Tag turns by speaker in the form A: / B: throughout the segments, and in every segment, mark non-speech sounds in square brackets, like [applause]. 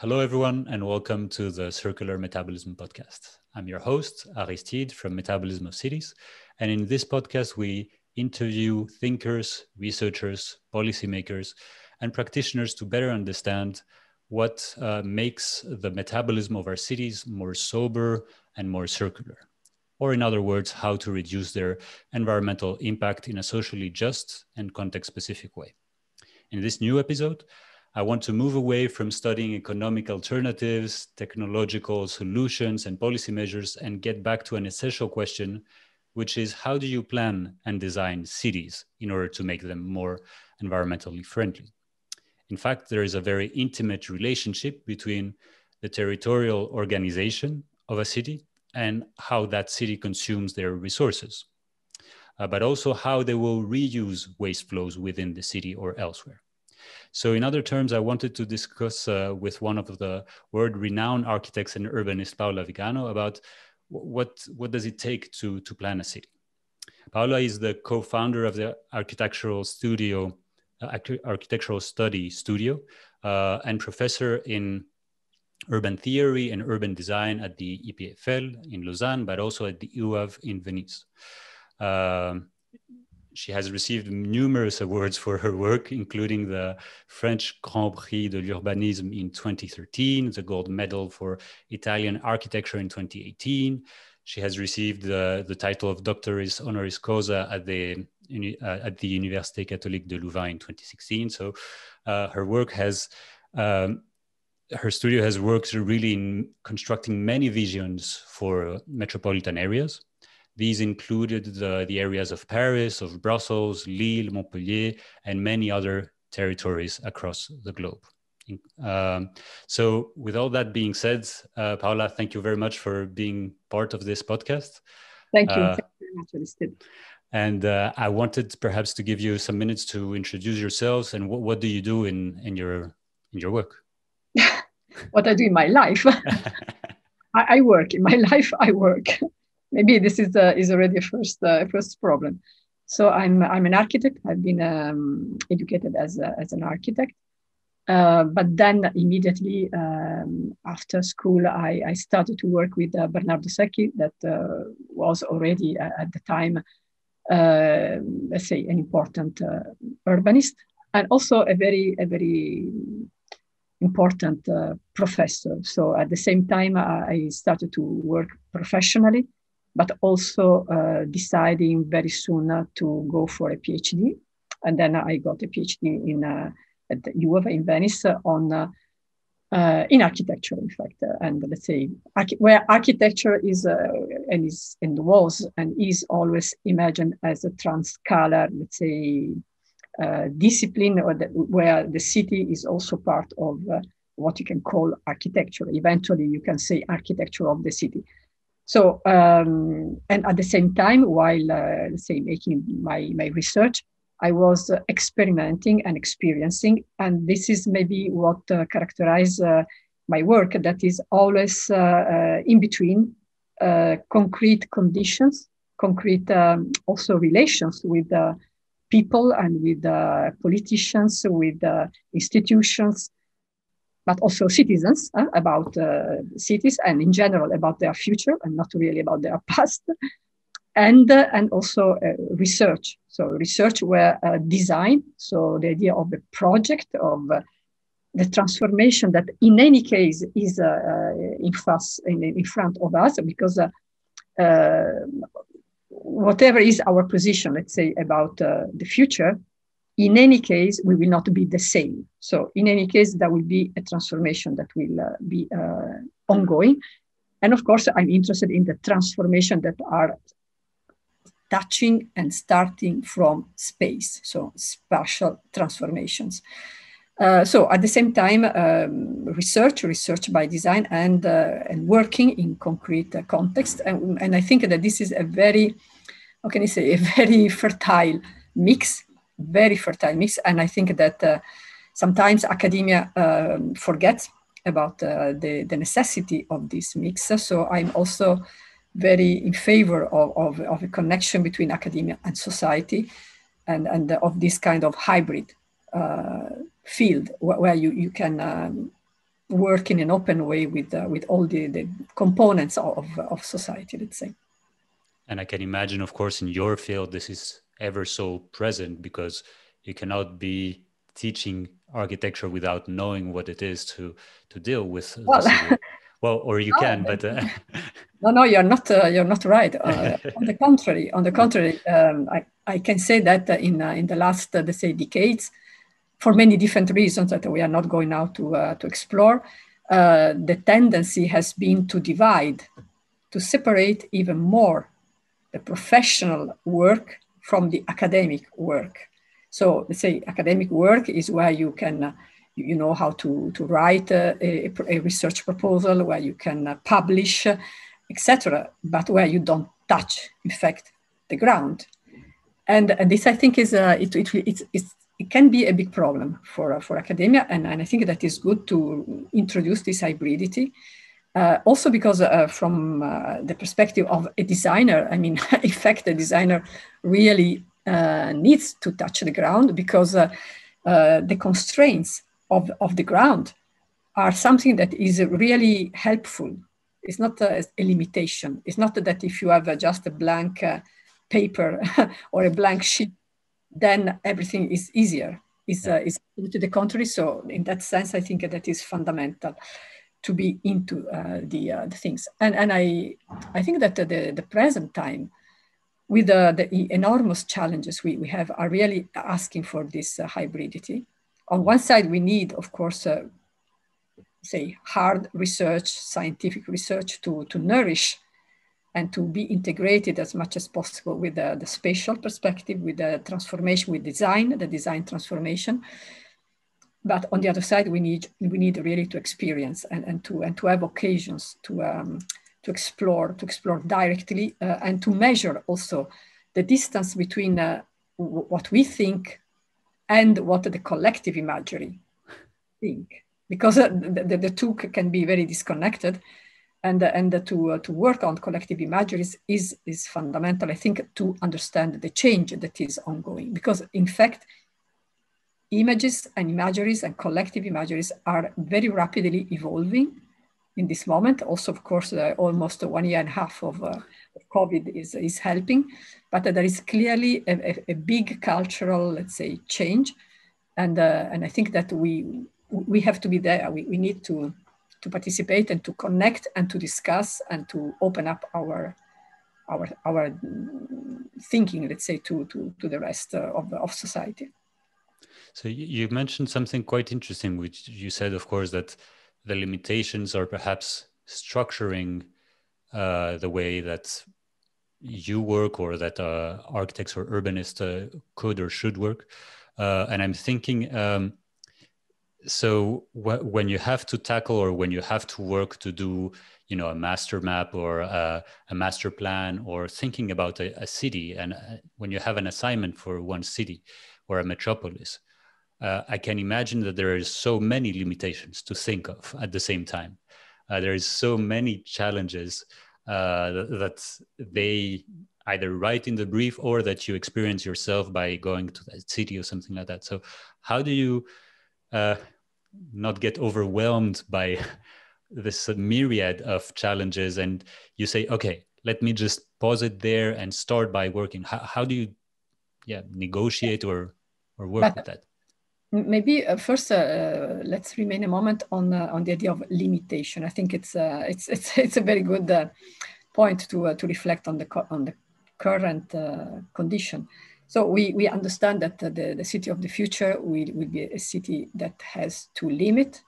A: Hello, everyone, and welcome to the Circular Metabolism Podcast. I'm your host, Aristide from Metabolism of Cities. And in this podcast, we interview thinkers, researchers, policymakers, and practitioners to better understand what uh, makes the metabolism of our cities more sober and more circular. Or, in other words, how to reduce their environmental impact in a socially just and context specific way. In this new episode, I want to move away from studying economic alternatives, technological solutions, and policy measures and get back to an essential question, which is how do you plan and design cities in order to make them more environmentally friendly? In fact, there is a very intimate relationship between the territorial organization of a city and how that city consumes their resources, uh, but also how they will reuse waste flows within the city or elsewhere. So, in other terms, I wanted to discuss uh, with one of the world renowned architects and urbanists, Paola Viganò, about what, what does it take to, to plan a city. Paola is the co founder of the architectural studio, uh, architectural study studio, uh, and professor in urban theory and urban design at the EPFL in Lausanne, but also at the UAV in Venice. Um, she has received numerous awards for her work, including the French Grand Prix de l'Urbanisme in 2013, the gold medal for Italian architecture in 2018. She has received the, the title of Doctoris Honoris Causa at the, uh, at the Université Catholique de Louvain in 2016. So uh, her work has, um, her studio has worked really in constructing many visions for metropolitan areas these included the, the areas of Paris, of Brussels, Lille, Montpellier, and many other territories across the globe. Um, so, with all that being said, uh, Paola, thank you very much for being part of this podcast.
B: Thank you. Uh, thank you very much.
A: And uh, I wanted perhaps to give you some minutes to introduce yourselves and what, what do you do in, in your in your work? [laughs]
B: what I do in my life. [laughs] [laughs] I, I, work in my life. I work maybe this is uh, is already a first uh, first problem. So I'm I'm an architect. I've been um, educated as a, as an architect, uh, but then immediately um, after school, I, I started to work with uh, Bernardo Secchi, that uh, was already uh, at the time, let's say, an important urbanist, and also a very a very important professor. So at the same time, I started to work professionally but also uh, deciding very soon uh, to go for a PhD. And then I got a PhD in uh, at the IUAV in Venice on uh, in architecture, in fact, uh, and let's say archi- where architecture is uh, and is in the walls and is always imagined as a transcalar, let's say, discipline, or the, where the city is also part of what you can call architecture. Eventually, you can say architecture of the city. So, um, and at the same time, while uh, say making my, my research, I was uh, experimenting and experiencing, and this is maybe what uh, characterizes uh, my work. That is always uh, uh, in between concrete conditions, concrete um, also relations with people and with politicians, with institutions, but also citizens uh, about uh, cities and in general about their future and not really about their [laughs] past. And, uh, and also uh, research. So, research where uh, design, so the idea of the project, of uh, the transformation that in any case is in, fast, in, in, front of us because whatever is our position, let's say, about the future, in any case, we will not be the same. So, in any case, that will be a transformation that will uh, be uh, ongoing. And of course, I'm interested in the transformation that are touching and starting from space, so spatial transformations. Uh, so at the same time, um, research, research by design, and uh, and working in concrete context, and, and I think that this is a very, how can I say, a [laughs] very fertile mix very fertile mix. And I think that uh, sometimes academia um, forgets about uh, the, the necessity of this mix. So I'm also very in favor of, of, of a connection between academia and society and, and of this kind of hybrid uh, field where, you, you can um, work in an open way with uh, with all the, the components of, of society let's say
A: and i can imagine of course in your field this is ever so present because you cannot be teaching architecture without knowing what it is to to deal with well, [laughs] well or you no, can but uh...
B: no no you're not uh, you're not right. Uh, [laughs] on the contrary on the contrary um, I, I can say that in uh, in the last uh, let's say decades for many different reasons that we are not going now to uh, to explore the tendency has been to divide to separate even more the professional work from the academic work so let's say academic work is where you can, uh, you know how to, to write a, a, a research proposal, where you can uh, publish, uh, etc., but where you don't touch, in fact, the ground. And, and this, I think, is uh, it, it, it, it can be a big problem for, uh, for academia. And, and I think that is good to introduce this hybridity. Uh, also because uh, from uh, the perspective of a designer, I mean, [laughs] in fact, a designer really uh, needs to touch the ground because uh, uh, the constraints of, of the ground are something that is really helpful. It's not a, a limitation. It's not that if you have just a blank paper [laughs] or a blank sheet, then everything is easier. Is uh, is to the contrary. So in that sense, I think that is fundamental to be into uh, the uh, the things. And and I I think that the the present time with uh, the enormous challenges we, we have are really asking for this uh, hybridity. On one side, we need, of course, uh, say hard research, scientific research to, to nourish and to be integrated as much as possible with the, the spatial perspective, with the transformation, with design, the design transformation. But on the other side, we need we need really to experience and, and to and to have occasions to um, to explore, to explore directly uh, and to measure also the distance between uh, what we think and what the collective imagery think. Because uh, the, the, the, two can be very disconnected and, and to, uh, to work on collective imageries is, is fundamental, I think, to understand the change that is ongoing. Because in fact, images and imageries and collective imageries are very rapidly evolving in this moment. Also, of course, uh, almost one year and a half of, uh, COVID is, is helping, but uh, there is clearly a, a, a, big cultural, let's say, change. And, uh, and I think that we, we have to be there. We, we need to, to participate and to connect and to discuss and to open up our, our, our thinking, let's say, to, to, to the rest uh, of, of society.
A: So you mentioned something quite interesting, which you said, of course, that the limitations are perhaps structuring uh, the way that you work or that uh, architects or urbanists uh, could or should work. Uh, and I'm thinking, um, so wh- when you have to tackle or when you have to work to do, you know, a master map or a, a master plan or thinking about a, a city, and uh, when you have an assignment for one city or a metropolis, uh, I can imagine that there are so many limitations to think of at the same time. Uh, there is so many challenges uh, that, they either write in the brief or that you experience yourself by going to that city or something like that. So, how do you uh, not get overwhelmed by [laughs] this myriad of challenges? And you say, okay, let me just pause it there and start by working. How, how do you, yeah, negotiate or or work with that?
B: Maybe uh, first, uh, uh, let's remain a moment on uh, on the idea of limitation. I think it's uh, it's, it's [laughs] it's a very good uh, point to to reflect on the on the current condition. So we we understand that the the city of the future will will be a city that has to limit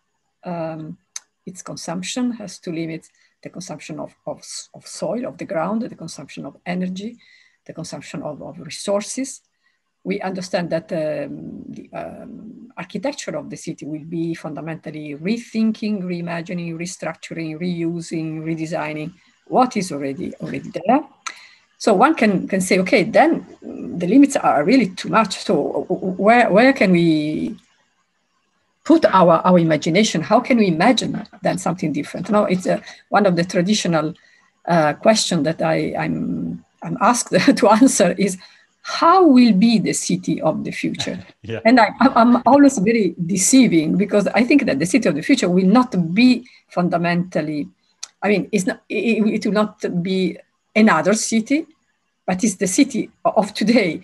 B: um, its consumption, has to limit the consumption of, of, of soil, of the ground, the consumption of energy, the consumption of, of resources, we understand that um, the um, architecture of the city will be fundamentally rethinking, reimagining, restructuring, reusing, redesigning what is already already there. So one can, can say, okay, then the limits are really too much. So where, where can we put our, our imagination? How can we imagine then something different? Now, it's uh, one of the traditional uh, questions that I, I'm, I'm asked [laughs] to answer is, how will be the city of the future? [laughs]
A: yeah.
B: And I, I'm always very deceiving because I think that the city of the future will not be fundamentally, I mean, it's not, it, it will not be another city, but it's the city of today.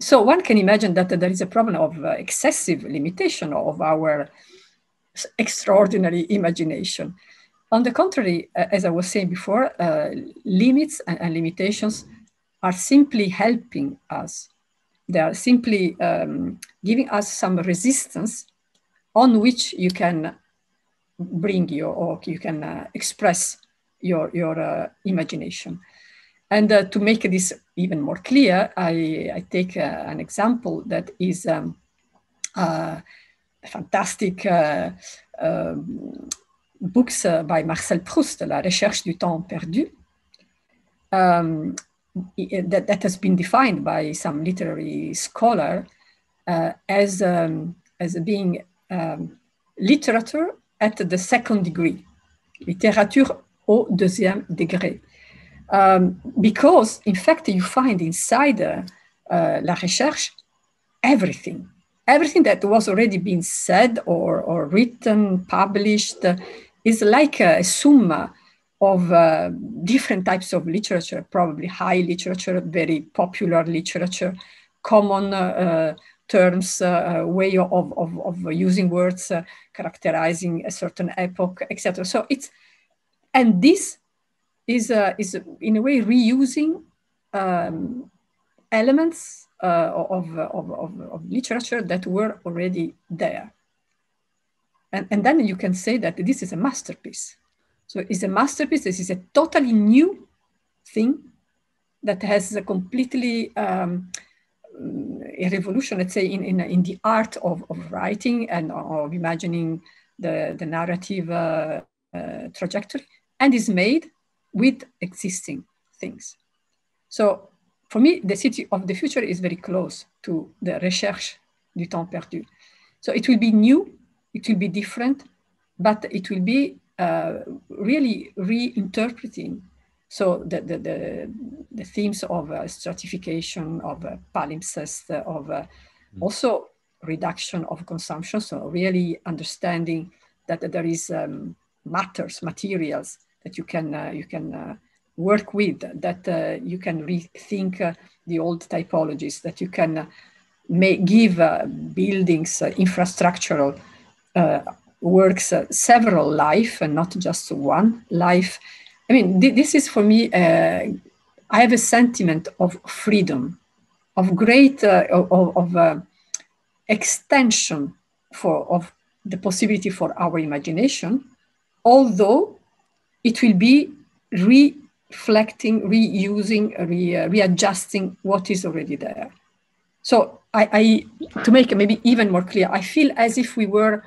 B: So one can imagine that there is a problem of uh, excessive limitation of our extraordinary imagination. On the contrary, as I was saying before, uh, limits and, limitations are simply helping us. They are simply um, giving us some resistance on which you can bring your or you can uh, express your, your uh, imagination. And uh, to make this even more clear, I, I take uh, an example that is um, a fantastic um, books uh, by Marcel Proust, La recherche du temps perdu, um, that, that has been defined by some literary scholar uh, as, um, as being um, literature at the second degree, littérature au deuxième degré. Um, because, in fact, you find inside uh, uh, La Recherche everything everything that was already been said or, or written, published, uh, is like a, a sum of uh, different types of literature, probably high literature, very popular literature, common uh, terms, uh, uh, way of, of, of using words, uh, characterizing a certain epoch, etc. So it's, and this is, is in a way reusing um, elements of, of, of, of, literature that were already there. And, and then you can say that this is a masterpiece. So it's a masterpiece, this is a totally new thing that has a completely um, a revolution, let's say, in, in, in the art of, of writing and of imagining the, the narrative uh, uh, trajectory, and is made with existing things. So for me, the city of the future is very close to the recherche du temps perdu. So it will be new, it will be different, but it will be uh, really reinterpreting so the, the, the, the themes of uh, stratification, of uh, palimpsest, of uh, mm. also reduction of consumption. So really understanding that there is um, matters, materials that you can, uh, you can uh, work with, that uh, you can rethink uh, the old typologies, that you can uh, may give uh, buildings, uh, infrastructural works uh, several life and not just one life. I mean, th this is for me, uh, I have a sentiment of freedom, of great, uh, of, of extension for, of the possibility for our imagination, although it will be re reflecting, reusing, re, uh, readjusting what is already there. So I, I, to make it maybe even more clear, I feel as if we were,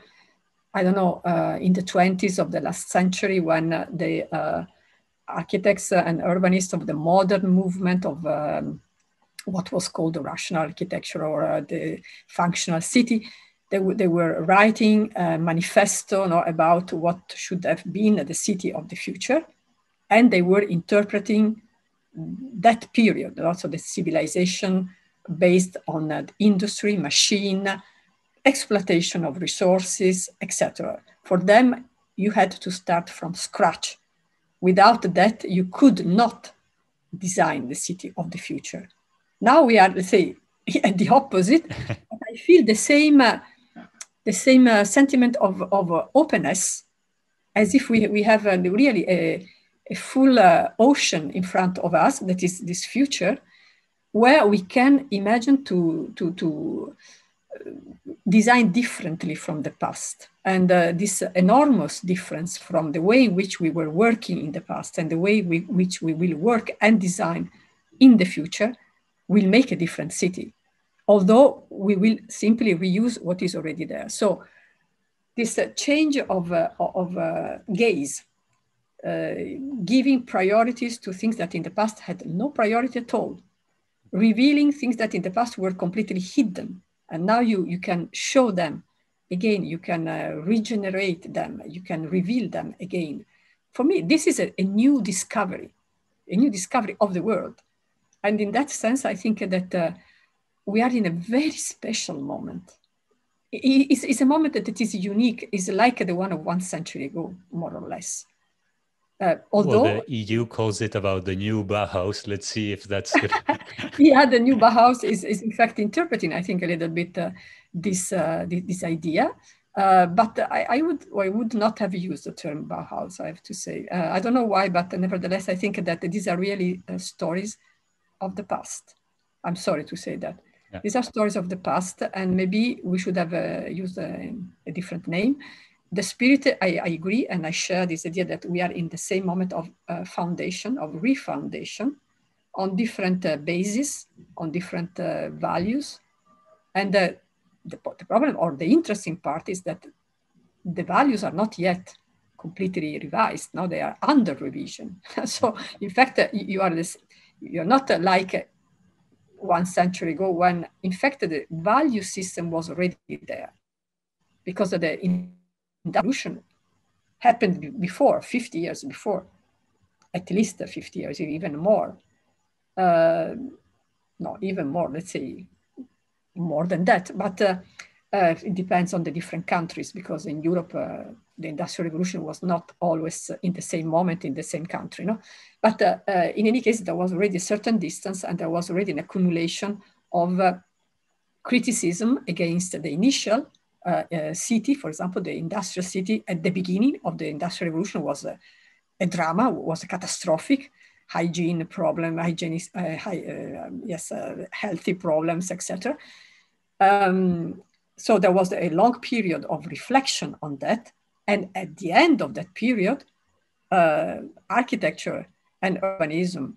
B: I don't know, uh, in the 20s of the last century when uh, the uh, architects and urbanists of the modern movement of um, what was called the rational architecture or uh, the functional city, they, they were writing a manifesto no, about what should have been the city of the future. And they were interpreting that period, also the civilization based on uh, industry, machine, exploitation of resources, etc. For them, you had to start from scratch. Without that, you could not design the city of the future. Now we are, let's say, [laughs] at the opposite. [laughs] I feel the same, uh, the same uh, sentiment of, of uh, openness, as if we, we have really a, a full uh, ocean in front of us that is this future where we can imagine to, to, to uh, design differently from the past. And uh, this enormous difference from the way in which we were working in the past and the way which we will work and design in the future will make a different city, although we will simply reuse what is already there. So this uh, change of, uh, of uh, gaze uh, giving priorities to things that in the past had no priority at all, revealing things that in the past were completely hidden. And now you, you can show them again, you can uh, regenerate them, you can reveal them again. For me, this is a, a new discovery, a new discovery of the world. And in that sense, I think that uh, we are in a very special moment. It's, it's, a moment that is unique. It's like the one of one century ago, more or less.
A: Uh, although well, the EU calls it about the new Bauhaus, let's see if that's good. [laughs]
B: yeah, the new Bauhaus is, is in fact interpreting, I think, a little bit uh, this, uh, this, this idea. Uh, but I, I, would I would not have used the term Bauhaus, I have to say. Uh, I don't know why, but nevertheless, I think that these are really uh, stories of the past. I'm sorry to say that. Yeah. These are stories of the past, and maybe we should have uh, used a, a, different name. The spirit, I, I, agree, and I share this idea that we are in the same moment of uh, foundation, of refoundation, on different uh, bases, on different values. And the, the problem or the interesting part is that the values are not yet completely revised. Now they are under revision. [laughs] so in fact, uh, you are this, you're not uh, like uh, one century ago when in fact the value system was already there because of the evolution happened before, 50 years before, at least 50 years, even more. Uh, no, even more, let's say more than that. But uh, uh, it depends on the different countries because in Europe, uh, the Industrial Revolution was not always in the same moment in the same country. No? But in any case, there was already a certain distance and there was already an accumulation of criticism against the initial uh, uh, city, for example, the industrial city at the beginning of the industrial revolution was a, a drama, was a catastrophic hygiene problem, hygienic, uh, high, yes, healthy problems, etc. Um, so there was a long period of reflection on that. And at the end of that period, uh, architecture and urbanism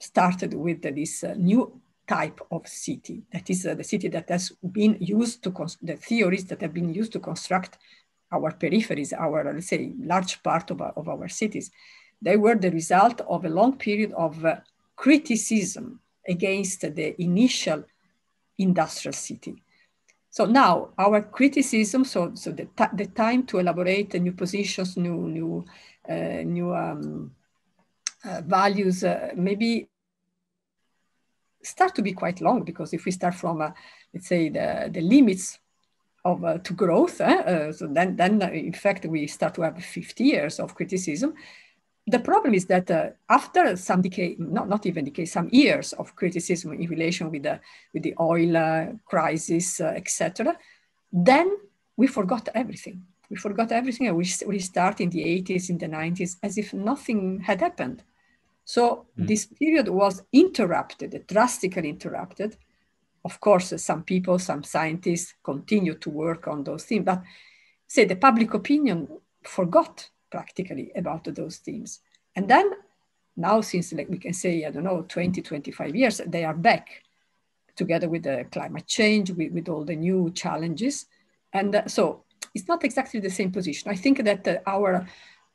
B: started with this uh, new type of city. That is uh, the city that has been used to, the theories that have been used to construct our peripheries, our, let's say, large part of our, of our cities. They were the result of a long period of uh, criticism against the initial industrial city. So now our criticism, so, so the, the time to elaborate new positions, new, new, uh, new um, uh, values, uh, maybe start to be quite long because if we start from, uh, let's say, the, the limits of uh, to growth, eh, uh, so then, then in fact we start to have 50 years of criticism the problem is that uh, after some decay, not, not even decay, some years of criticism in relation with the, with the oil uh, crisis, uh, etc., then we forgot everything. We forgot everything and we, we start in the 80s, in the 90s, as if nothing had happened. So mm. this period was interrupted, drastically interrupted. Of course, some people, some scientists continue to work on those things, but say the public opinion forgot practically about those themes. And then now, since like we can say, I don't know, 20, 25 years, they are back together with the climate change, with, with all the new challenges. And uh, so it's not exactly the same position. I think that uh, our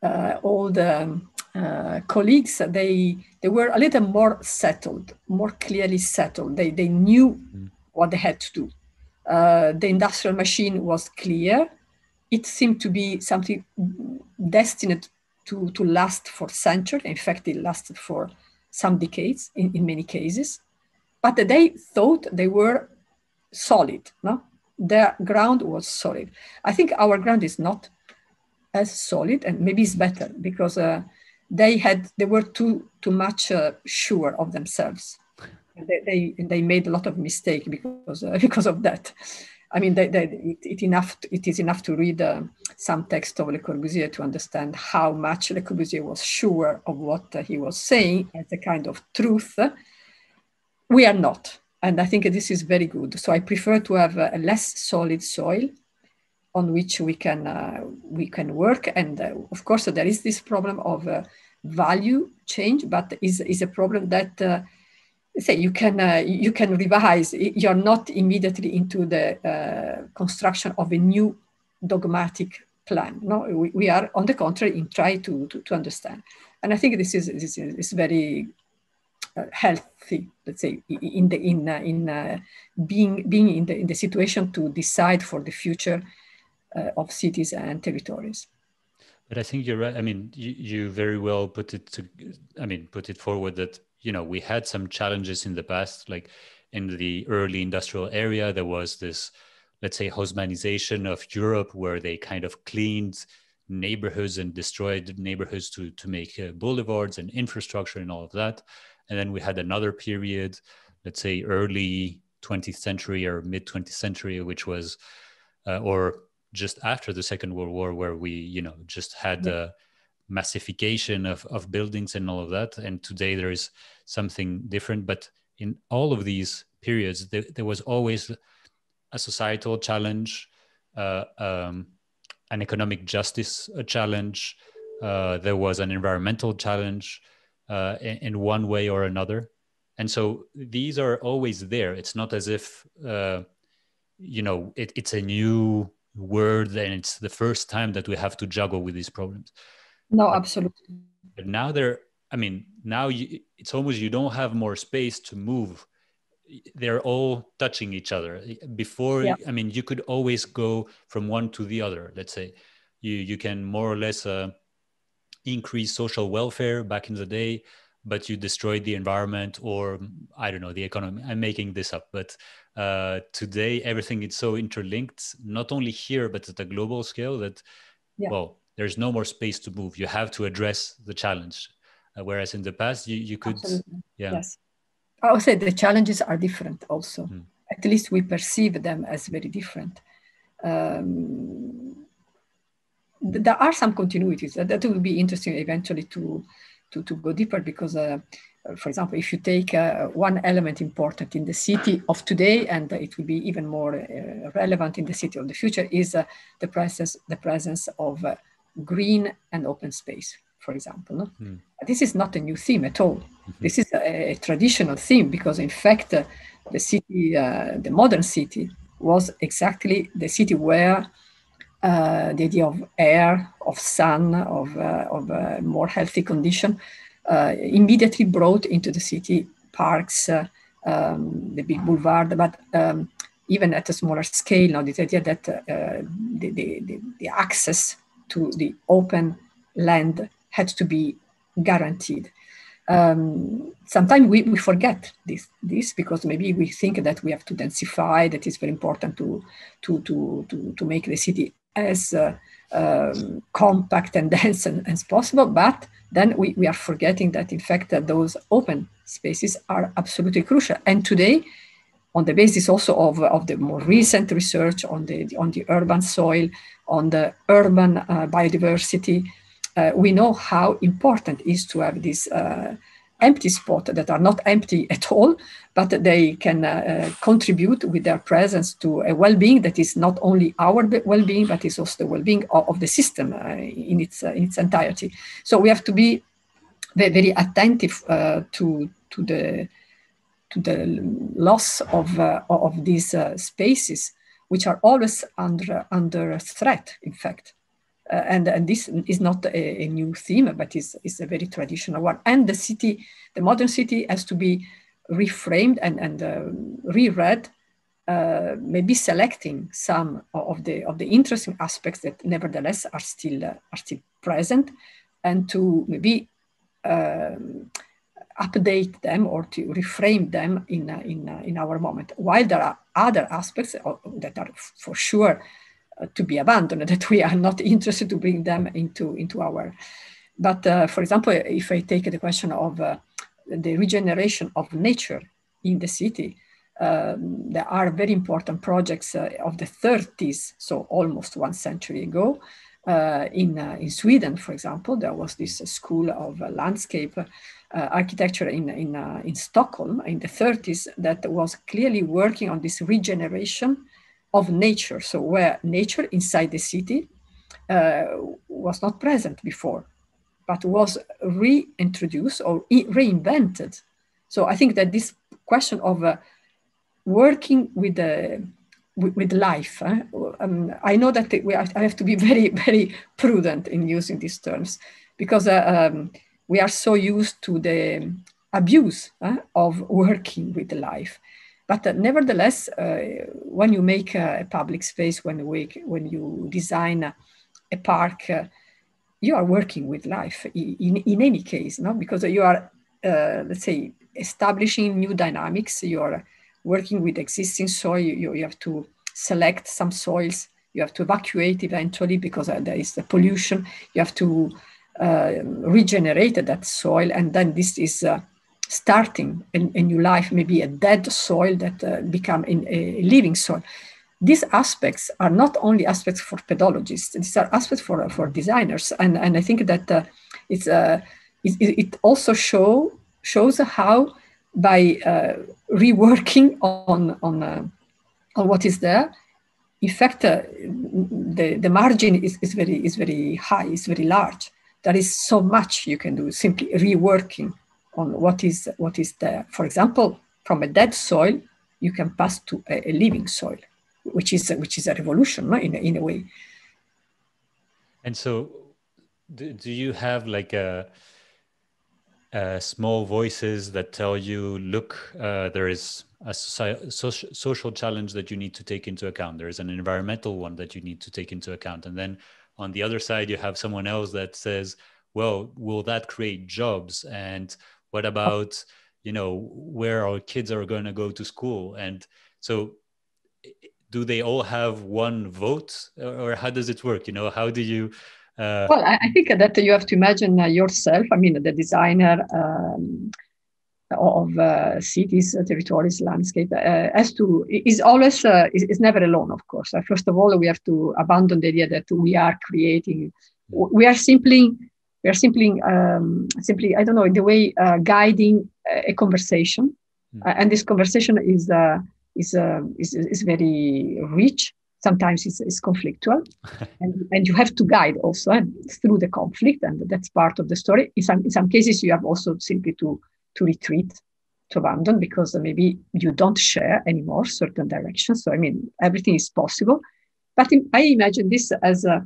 B: uh, all the uh, colleagues, they, they were a little more settled, more clearly settled. They, they knew mm. what they had to do. Uh, the industrial machine was clear it seemed to be something destined to, to last for centuries. In fact, it lasted for some decades in, in many cases. But they thought they were solid. No? Their ground was solid. I think our ground is not as solid, and maybe it's better because uh, they had they were too too much uh, sure of themselves. They, they, they made a lot of mistake because uh, [laughs] because of that. I mean, they, they, it, it, enough, to, it is enough to read uh, some text of Le Corbusier to understand how much Le Corbusier was sure of what uh, he was saying as a kind of truth. We are not. And I think this is very good. So I prefer to have a less solid soil on which we can, uh, we can work. And uh, of course, there is this problem of uh, value change, but is, is a problem that uh, say you can uh, you can revise. You're not immediately into the uh, construction of a new dogmatic plan. No we, we, are on the contrary in try to, to, to understand. And i think this is this is, very uh, healthy let's say in the in in being being in the in the situation to decide for the future uh, of cities and territories
A: but I think you're right. I mean, you, you very well put it to, I mean, put it forward that you know we had some challenges in the past like in the early industrial area there was this let's say haussmannization of europe where they kind of cleaned neighborhoods and destroyed neighborhoods to to make uh, boulevards and infrastructure and all of that and then we had another period let's say early 20th century or mid 20th century which was uh, or just after the second world war where we you know just had yeah. a massification of, of buildings and all of that. And today there is something different. But in all of these periods there, there was always a societal challenge uh, um, an economic justice challenge. Uh, there was an environmental challenge uh, in, in, one way or another. And so these are always there. It's not as if uh, you know it, it's a new word and it's the first time that we have to juggle with these problems.
B: No absolutely.
A: But now they're i mean now you, it's almost you don't have more space to move. They're all touching each other. Before yeah. i mean you could always go from one to the other let's say. You you can more or less uh, increase social welfare back in the day but you destroyed the environment or i don't know the economy. I'm making this up but uh, today everything is so interlinked not only here but at a global scale that yeah. well there's no more space to move. You have to address the challenge. Uh, whereas in the past you, you could Absolutely. yeah. Yes.
B: I would say the challenges are different also. Mm. at least we perceive them as very different. Um, there are some continuities. That, that will be interesting eventually to to, to go deeper because, uh, for example, if you take uh, one element important in the city of today, and it will be even more uh, relevant in the city of the future, is uh, the presence the presence of uh, green and open space. For example, no? mm. this is not a new theme at all. Mm-hmm. This is a, a, traditional theme because, in fact, uh, the city, the modern city, was exactly the city where uh, the idea of air, of sun, of, uh, of a more healthy condition, uh, immediately brought into the city parks, uh, um, the big boulevard, but um, even at a smaller scale now, this idea that uh, the, the, the access to the open land had to be guaranteed. Um, sometimes we, we forget this, this because maybe we think that we have to densify, that it's very important to, to, to, to, to make the city as uh, um, compact and [laughs] dense and, as possible, but then we, we are forgetting that in fact that those open spaces are absolutely crucial. And today, on the basis also of, of the more recent research on the, on the urban soil, on the urban uh, biodiversity, uh, we know how important it is to have this uh, empty spots that are not empty [laughs] at all, but they can uh, contribute with their presence to a well-being that is not only our well-being, but is also the well-being of, of the system uh, in its uh, in its entirety. So we have to be very, very attentive uh, to to the to the loss of uh, of these spaces, which are always under under threat. In fact. Uh, and, and this is not a, a, new theme, but is, is a very traditional one. And the city, the modern city has to be reframed and, and uh, reread, uh, maybe selecting some of the, of the interesting aspects that nevertheless are still, uh, are still present and to maybe um, update them or to reframe them in, uh, in, uh, in our moment. While there are other aspects that are for sure uh, to be abandoned, [laughs] that we are not interested to bring them into, into our. But uh, for example, if I take the question of uh, the regeneration of nature in the city, um, there are very important projects uh, of the 30s, so almost one century ago. Uh, in, uh, in Sweden, for example, there was this school of landscape architecture in, in, in Stockholm in the 30s that was clearly working on this regeneration of nature. So where nature inside the city uh, was not present before, but was reintroduced or reinvented. So I think that this question of uh, working with the with, life, um, I know that we are, I have to be [laughs] very very prudent in using these terms because uh, um, we are so used to the abuse of working with life but uh, nevertheless, uh, when you make a, public space, when you, when you design a, a park, uh, you are working with life in, in any case, no? because you are uh, let's say, establishing new dynamics. You're working with existing soil. You, you have to select some soils. You have to evacuate eventually because uh, there is the pollution. You have to uh, regenerate that soil, and then this is starting a, a, new life, maybe a dead soil that uh, become in a living soil. These aspects are not only aspects for pedologists; these are aspects for for designers, and and I think that uh, it's uh, it, it, also show shows how by uh, reworking on on uh, on what is there, in fact, uh, the the margin is, is very is very high, it's very large. There is so much you can do simply reworking on what is what is there. For example, from a dead soil, you can pass to a, a living soil, which is which is a revolution in a, in a way.
A: And so, do, do you have like a small voices that tell you, look, uh, there is a social, social challenge that you need to take into account. There is an environmental one that you need to take into account. And then on the other side, you have someone else that says, well, will that create jobs? And what about, you know, where our kids are going to go to school? And so do they all have one vote or how does it work? You know, how do you,
B: uh, well, I, think that you have to imagine uh, yourself, I mean, the designer um, of uh, cities, uh, territories, landscape, uh, has to, is always, uh, is, is, never alone, of course. first of all, we have to abandon the idea that we are creating, we are simply, we are simply, um, simply, I don't know, in the way guiding a conversation. Mm. and this conversation is, is, is, is very rich sometimes it's, it's conflictual [laughs] and, and you have to guide also through the conflict and that's part of the story in some, in some cases you have also simply to to retreat to abandon because maybe you don't share anymore certain directions so i mean everything is possible but in, i imagine this as a,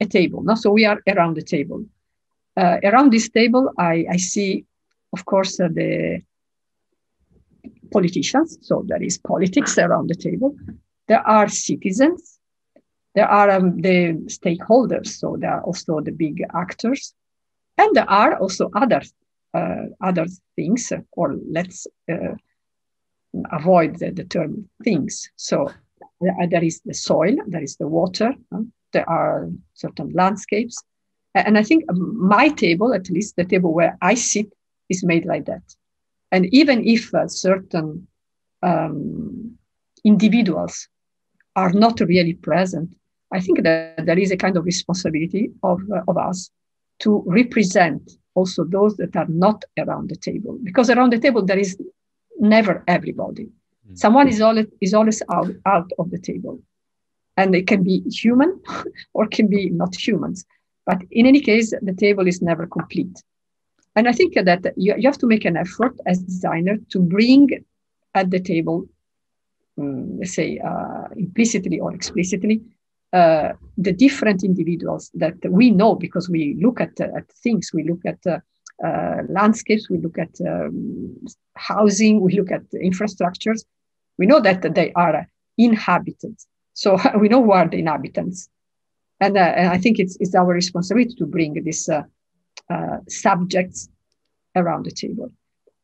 B: a table no? so we are around the table uh, around this table i, I see of course uh, the politicians. So there is politics around the table. There are citizens, there are um, the stakeholders, so there are also the big actors, and there are also other uh, other things, or let's uh, avoid the, the, term things. So there is the soil, there is the water, there are certain landscapes, and I think my table, at least the table where I sit, is made like that. And even if uh, certain um, individuals are not really present, I think that there is a kind of responsibility of, uh, of us to represent also those that are not around the table. Because around the table, there is never everybody. Mm-hmm. Someone is always, is always out, out of the table. And it can be human [laughs] or can be not humans. But in any case, the table is never complete. And I think that you, you have to make an effort as designer to bring at the table um, let's say, uh, implicitly or explicitly, uh, the different individuals that we know because we look at, uh, at things, we look at uh, uh, landscapes, we look at um, housing, we look at infrastructures. We know that they are inhabited. So [laughs] we know who are the inhabitants. And, uh, and I think it's, it's our responsibility to bring these subjects around the table.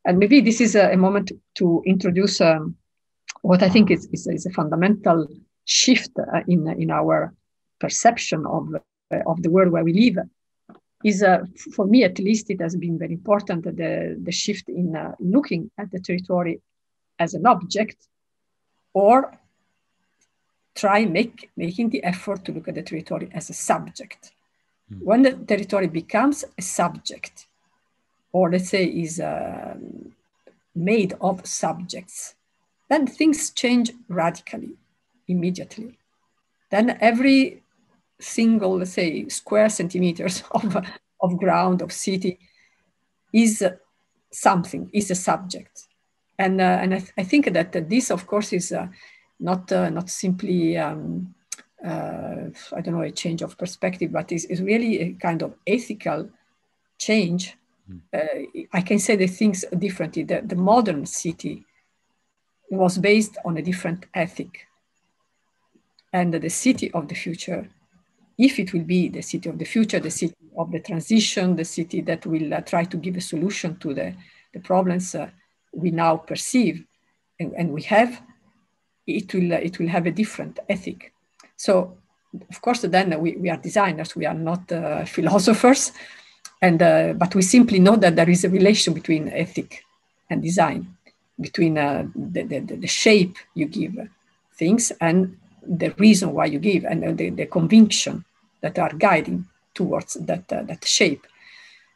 B: And maybe this is a, a moment to introduce um, what I think is, is, is a fundamental shift uh, in, in our perception of, uh, of the world where we live is, uh, for me at least, it has been very important the, the shift in uh, looking at the territory as an object or try make, making the effort to look at the territory as a subject. Mm. When the territory becomes a subject, or let's say is uh, made of subjects, then things change radically, immediately. Then every single, let's say, square centimeters [laughs] of, of ground, of city, is something, is a subject. And, uh, and I, th- I, think that this, of course, is uh, not, uh, not simply, um, uh, I don't know, a change of perspective, but is, is really a kind of ethical change. Mm. I can say the things differently. The, the modern city was based on a different ethic. And the city of the future, if it will be the city of the future, the city of the transition, the city that will uh, try to give a solution to the the problems uh, we now perceive and, and, we have, it will, it will have a different ethic. So, of course, then we, we are designers, we are not uh, philosophers, and, uh, but we simply know that there is a relation between ethic and design, between uh, the, the, the shape you give things and the reason why you give and the, the conviction that are guiding towards that, uh, that shape.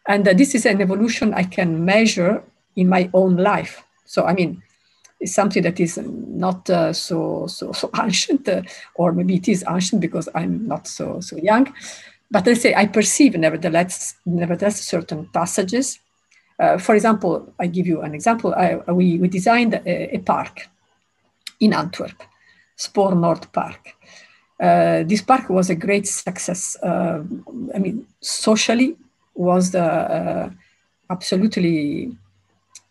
B: And uh, this is an evolution I can measure in my own life. So, I mean, it's something that is not uh, so, so, so [laughs] ancient, uh, or maybe it is ancient because I'm not so, so young. But let's say I perceive, nevertheless, nevertheless certain passages. Uh, for example, I give you an example. I, we, we designed a, a park in Antwerp, Spoor Noord Park. Uh, this park was a great success. Uh, I mean, socially was uh, absolutely uh,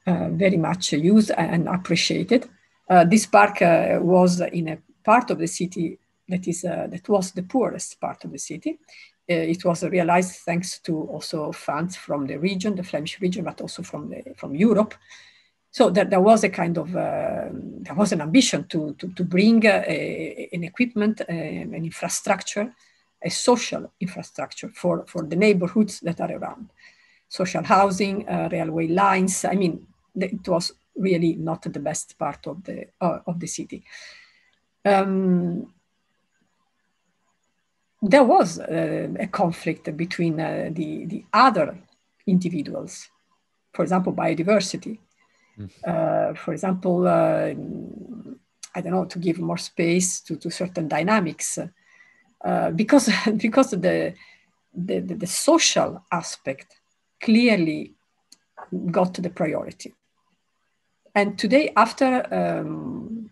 B: very much used and appreciated. Uh, this park uh, was in a part of the city that is that was the poorest part of the city. it was realized thanks to also funds from the region, the Flemish region, but also from the, from Europe so that there was a kind of uh, there was an ambition to to, to bring uh, a, an equipment, uh, an infrastructure, a social infrastructure for for the neighborhoods that are around, social housing, uh, railway lines. I mean, it was really not the best part of the uh, of the city. Um, there was uh, a conflict between the the other individuals, for example, biodiversity uh, for example, uh, I don't know, to give more space to, to certain dynamics, uh, because [laughs] because the, the the social aspect clearly got the priority. And today, after um,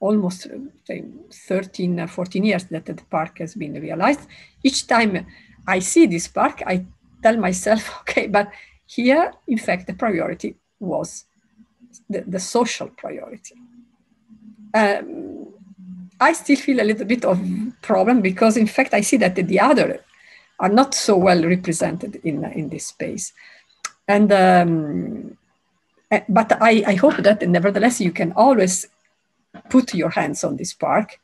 B: almost say, 13, 14 years that the park has been realized, each time I see this park, I tell myself, [laughs] okay, but here, in fact, the priority was the, the social priority. Um, I still feel a little bit of problem because, in fact, I see that the other are not so well represented in, in this space. And um, but I, I hope that nevertheless you can always put your hands on this park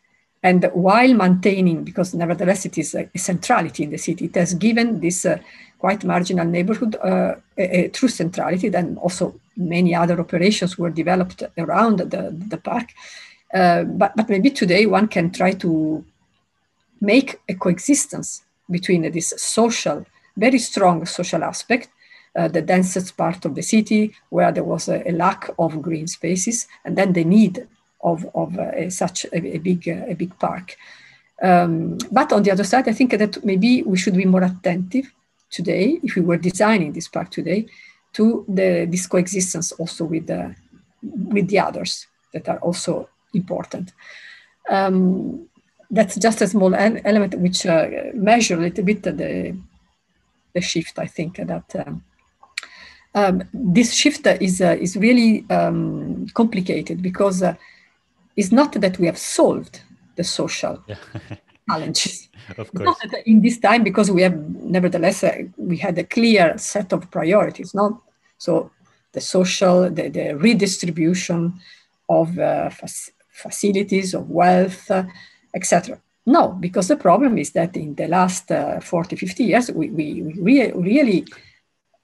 B: and while maintaining, because nevertheless it is a, centrality in the city, it has given this uh, quite marginal neighborhood uh, a, a, true centrality. Then also many other operations were developed around the, the park. Uh, but, but maybe today one can try to make a coexistence between this social, very strong social aspect, uh, the densest part of the city where there was a, a, lack of green spaces, and then the need of, of uh, such a, a, big, uh, a big park. Um, but on the other side, I think that maybe we should be more attentive today, if we were designing this park today, to the, this coexistence also with the, with the others that are also important. Um, that's just a small element which uh, measure a little bit the, the shift, I think, that um, um, this shift is, uh, is really um, complicated because uh, it's not that we have solved the social yeah. [laughs] challenges.
A: of course.
B: in this time, because we have nevertheless uh, we had a clear set of priorities. Not so the social, the, the redistribution of uh, facilities, of wealth, uh, etc. No, because the problem is that in the last uh, 40, 50 years, we, we, we re- really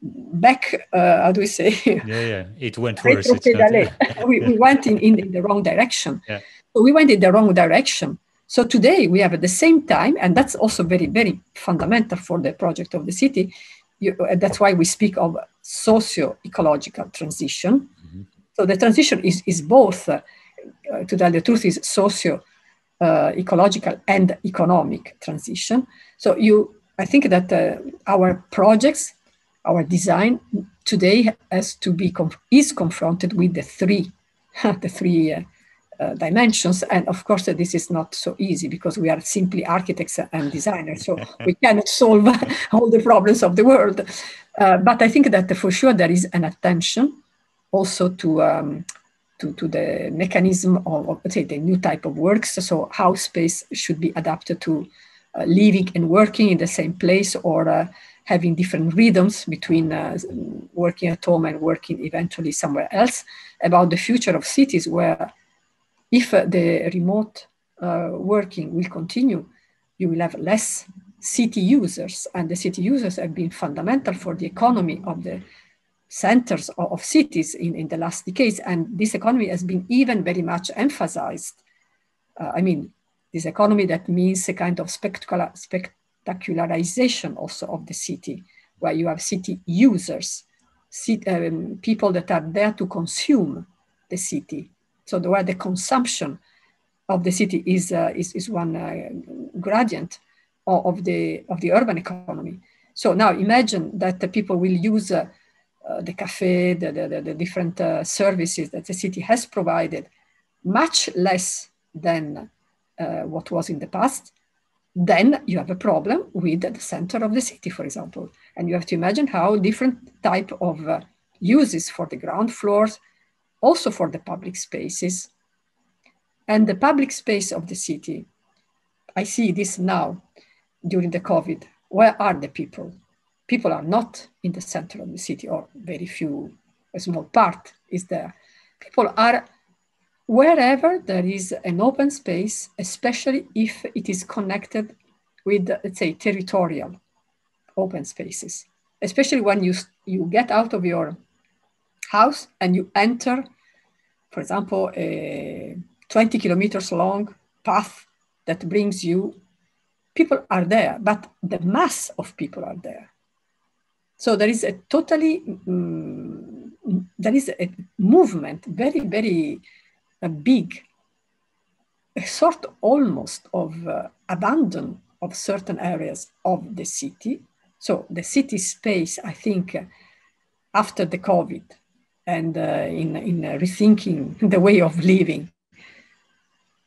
B: back, uh, how do we say?
A: Yeah, yeah, it went worse. [laughs]
B: we, we went in, in, the wrong direction. Yeah. So we went in the wrong direction. So today we have at the same time, and that's also very, very fundamental for the project of the city. You, that's why we speak of socio-ecological transition. Mm-hmm. So the transition is, is both, uh, uh, to tell the truth, is socio uh, ecological and economic transition. So you, I think that uh, our projects our design today has to be is confronted with the three [laughs] the three uh, uh, dimensions. And of course uh, this is not so easy because we are simply architects and designers. So [laughs] we cannot solve [laughs] all the problems of the world. Uh, but i think that for sure there is an attention also to um, to, to the mechanism of, of let's say the new type of works. So how space should be adapted to uh, living and working in the same place or uh, having different rhythms between uh, working at home and working eventually somewhere else, about the future of cities where if uh, the remote uh, working will continue, you will have less city users, and the city users have been fundamental for the economy of the centers of, of cities in, in the last decades. And this economy has been even very much emphasized. Uh, I mean, this economy that means a kind of spectacular, spectacularization also of the city, where you have city users, city, um, people that are there to consume the city. So the, where the consumption of the city is, uh, is, is one uh, gradient of the, of the urban economy. So now imagine that the people will use uh, uh, the cafe, the, the, the different uh, services that the city has provided, much less than uh, what was in the past, then you have a problem with the center of the city, for example. And you have to imagine how different type of uh, uses for the ground floors, also for the public spaces. And the public space of the city, I see this now during the COVID. Where are the people? People are not in the center of the city, or very few, a small part is there. People are wherever there is an open space, especially if it is connected with, let's say, territorial open spaces, especially when you, you get out of your house and you enter, for example, a 20 kilometers long path that brings you people are there, but the mass of people are there. So there is a totally, um, there is a movement, very, very uh, big, a sort almost of uh, abandon of certain areas of the city. So the city space, I think, uh, after the COVID and uh, in, in rethinking [laughs] the way of living,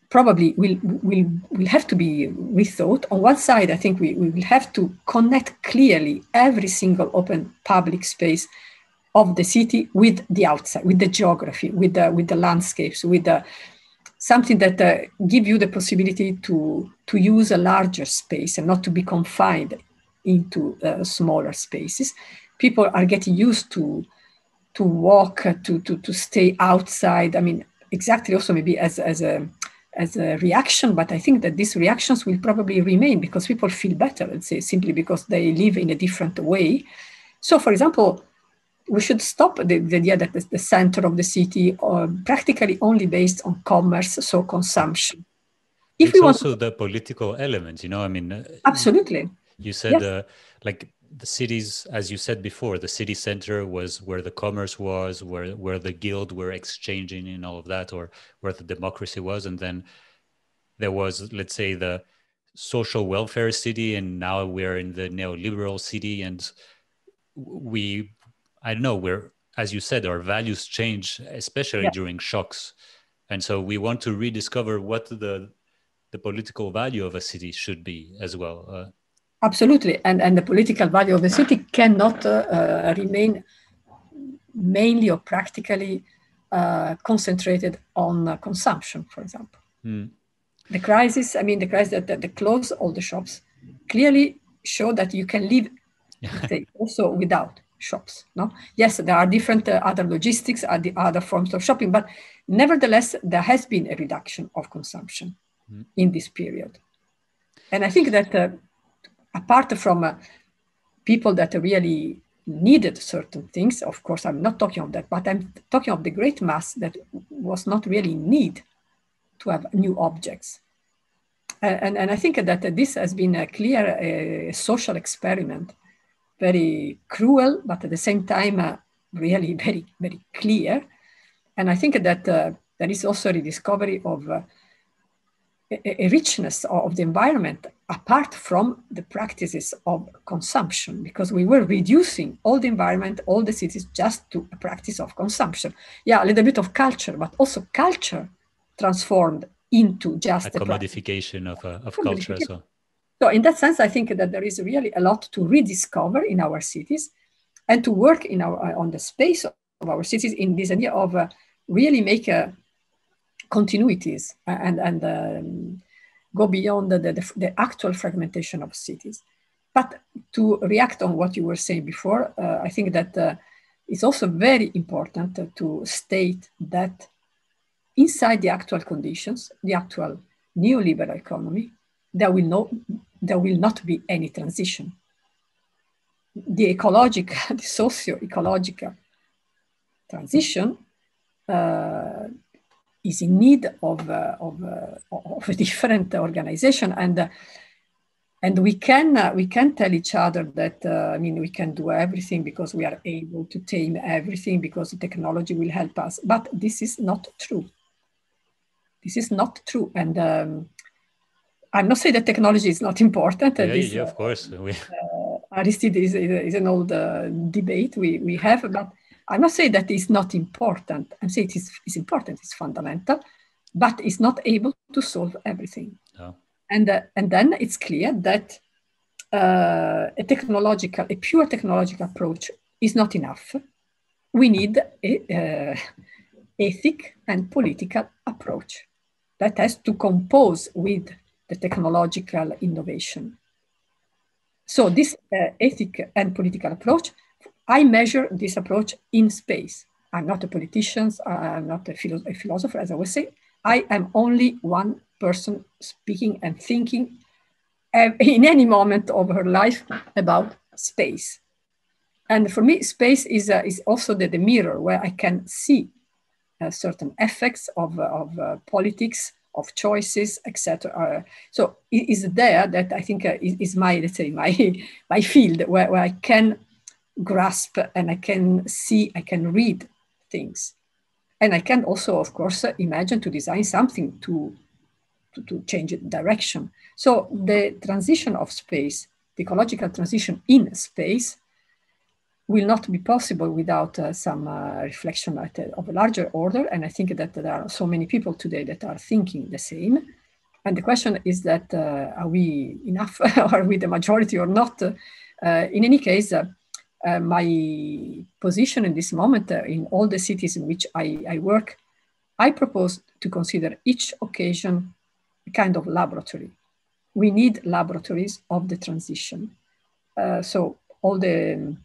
B: probably will, will, will have to be rethought. On one side, I think we, we will have to connect clearly every single open public space of the city with the outside, with the geography, with the, with the landscapes, with the, something that uh, give you the possibility to, to use a larger space and not to be confined into uh, smaller spaces. People are getting used to, to walk, uh, to, to, to stay outside. I mean, exactly also maybe as, as a as a reaction, but I think that these reactions will probably remain because people feel better, let's say, simply because they live in a different way. So, for example, we should stop the, the idea that the, the center of the city are uh, practically only based on commerce, so consumption.
A: If it's we want also to, the political element, you know, I mean, uh,
B: absolutely.
A: You said, yes. uh, like, the cities, as you said before, the city center was where the commerce was, where where the guild were exchanging and all of that, or where the democracy was, and then there was, let's say, the social welfare city, and now we're in the neoliberal city, and we, I don't know, we're as you said, our values change, especially yeah. during shocks, and so we want to rediscover what the the political value of a city should be as well. Uh,
B: Absolutely. And, and the political value of a city cannot uh, uh, remain mainly or practically uh, concentrated on uh, consumption, for example. Mm. The crisis, I mean, the crisis that, that they close all the shops clearly show that you can live [laughs] say, also without shops. No, yes, there are different uh, other logistics, uh, the other forms of shopping, but nevertheless, there has been a reduction of consumption mm. in this period. And I think that uh, apart from uh, people that really needed certain things, of course, I'm not talking of that, but I'm talking of the great mass that was not really in need to have new objects. And, and I think that this has been a clear uh, social experiment, very cruel, but at the same time, uh, really [laughs] very, very clear. And I think that uh, there is also a rediscovery of uh, a, a richness of the environment apart from the practices of consumption, because we were reducing all the environment, all the cities just to a practice of consumption. Yeah, a little bit of culture, but also culture transformed into just
A: a, a commodification of, uh, of culture. So.
B: So, in that sense, I think that there is really a lot to rediscover in our cities and to work in our, on the space of our cities in this idea of uh, really make a continuities and, and um, go beyond the, the, the, actual fragmentation of cities. but to react on what you were saying before, uh, I think that uh, it's also very important to state that inside the actual conditions, the actual neoliberal economy, there will, no, there will not be any transition. The ecological, [laughs] the socio-ecological transition uh, is in need of, uh, of, uh, of a [laughs] different organization and uh, and we can uh, we can tell each other that uh, I mean we can do everything because we are able to tame everything because the technology will help us. But this is not true. This is not true, and um, I'm not saying that technology is not [laughs] important.
A: Yeah, yeah of course. We...
B: Uh, Aristide is, is, an old uh, debate we, we have, but I'm not saying that it's not important. I'm saying it is it's important, it's fundamental, but it's not able to solve everything. No. And, uh, and then it's clear that uh, a technological, a pure technological approach is not enough. We need a uh, ethic and political approach that has to compose with technological innovation. So this uh, ethic and political approach, I measure this approach in space. I'm not a politician, I'm not a, philo a philosopher, as I was saying. I am only one person speaking and thinking [laughs] in any moment of her life about space. And for me, space is, uh, is also the, the mirror where I can see uh, certain effects of, of uh, politics, of choices, etc. So it is there that I think uh, is, is, my, let's say, my, [laughs] my field where, where I can grasp and I can see, I can read things. And I can also, of course, imagine to design something to to, to change direction. So the transition of space, the ecological transition in space, will not be possible without uh, some uh, reflection a, of a larger order. And I think that there are so many people today that are thinking the same. And the question is that uh, are we enough? [laughs] are we the majority or not? Uh, in any case, uh, uh, my position in this moment in all the cities in which I, I work, I propose to consider each occasion a kind of laboratory. We need laboratories of the transition. Uh, so all the,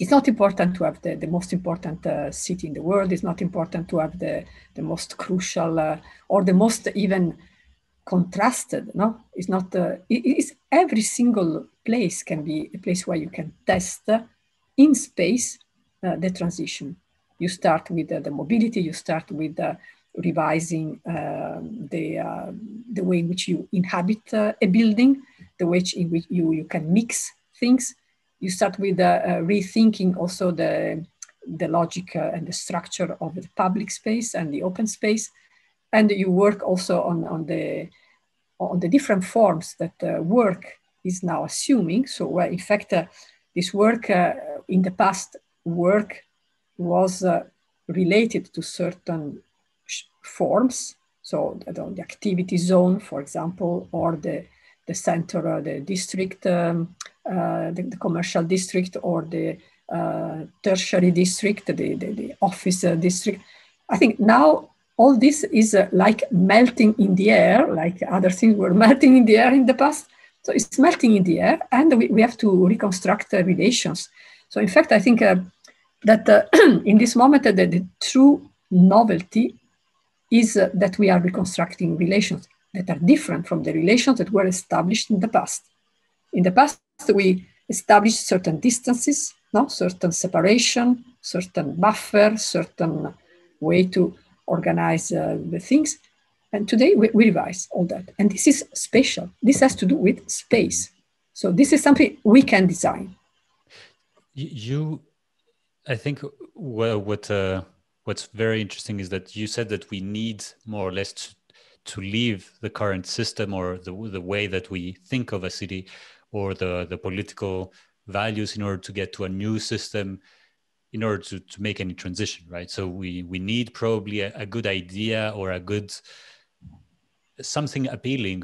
B: it's not important to have the, the most important uh, city in the world. It's not important to have the, the most crucial uh, or the most even contrasted. No, it's not, uh, it, it's every single place can be a place where you can test in space uh, the transition. You start with the mobility, you start with revising uh, the, uh, the way in which you inhabit uh, a building, the way in which you, you can mix things. You start with uh, uh, rethinking also the, the logic uh, and the structure of the public space and the open space. And you work also on, on, the, on the different forms that work is now assuming. So in fact, this work in the past, work was related to certain forms. So the activity zone, for example, or the, the center, uh, the district, um, uh, the, the, commercial district, or the uh, tertiary district, the, the, the office uh, district. I think now all this is uh, like melting in the air, like other things were [laughs] melting in the air in the past. So it's melting in the air, and we, we have to reconstruct uh, relations. So in fact, I think that [clears throat] in this moment, the, the true novelty is uh, that we are reconstructing relations that are different from the relations that were established in the past. In the past, we established certain distances, no? certain separation, certain buffer, certain way to organize uh, the things. And today we, we revise all that. And this is spatial. This has to do with space. So this is something we can design.
A: You, I think, well, what uh, what's very interesting is that you said that we need more or less to, leave the current system or the, the way that we think of a city or the, the political values in order to get to a new system in order to, to make any transition right? So we we need probably a, a good idea or a good something appealing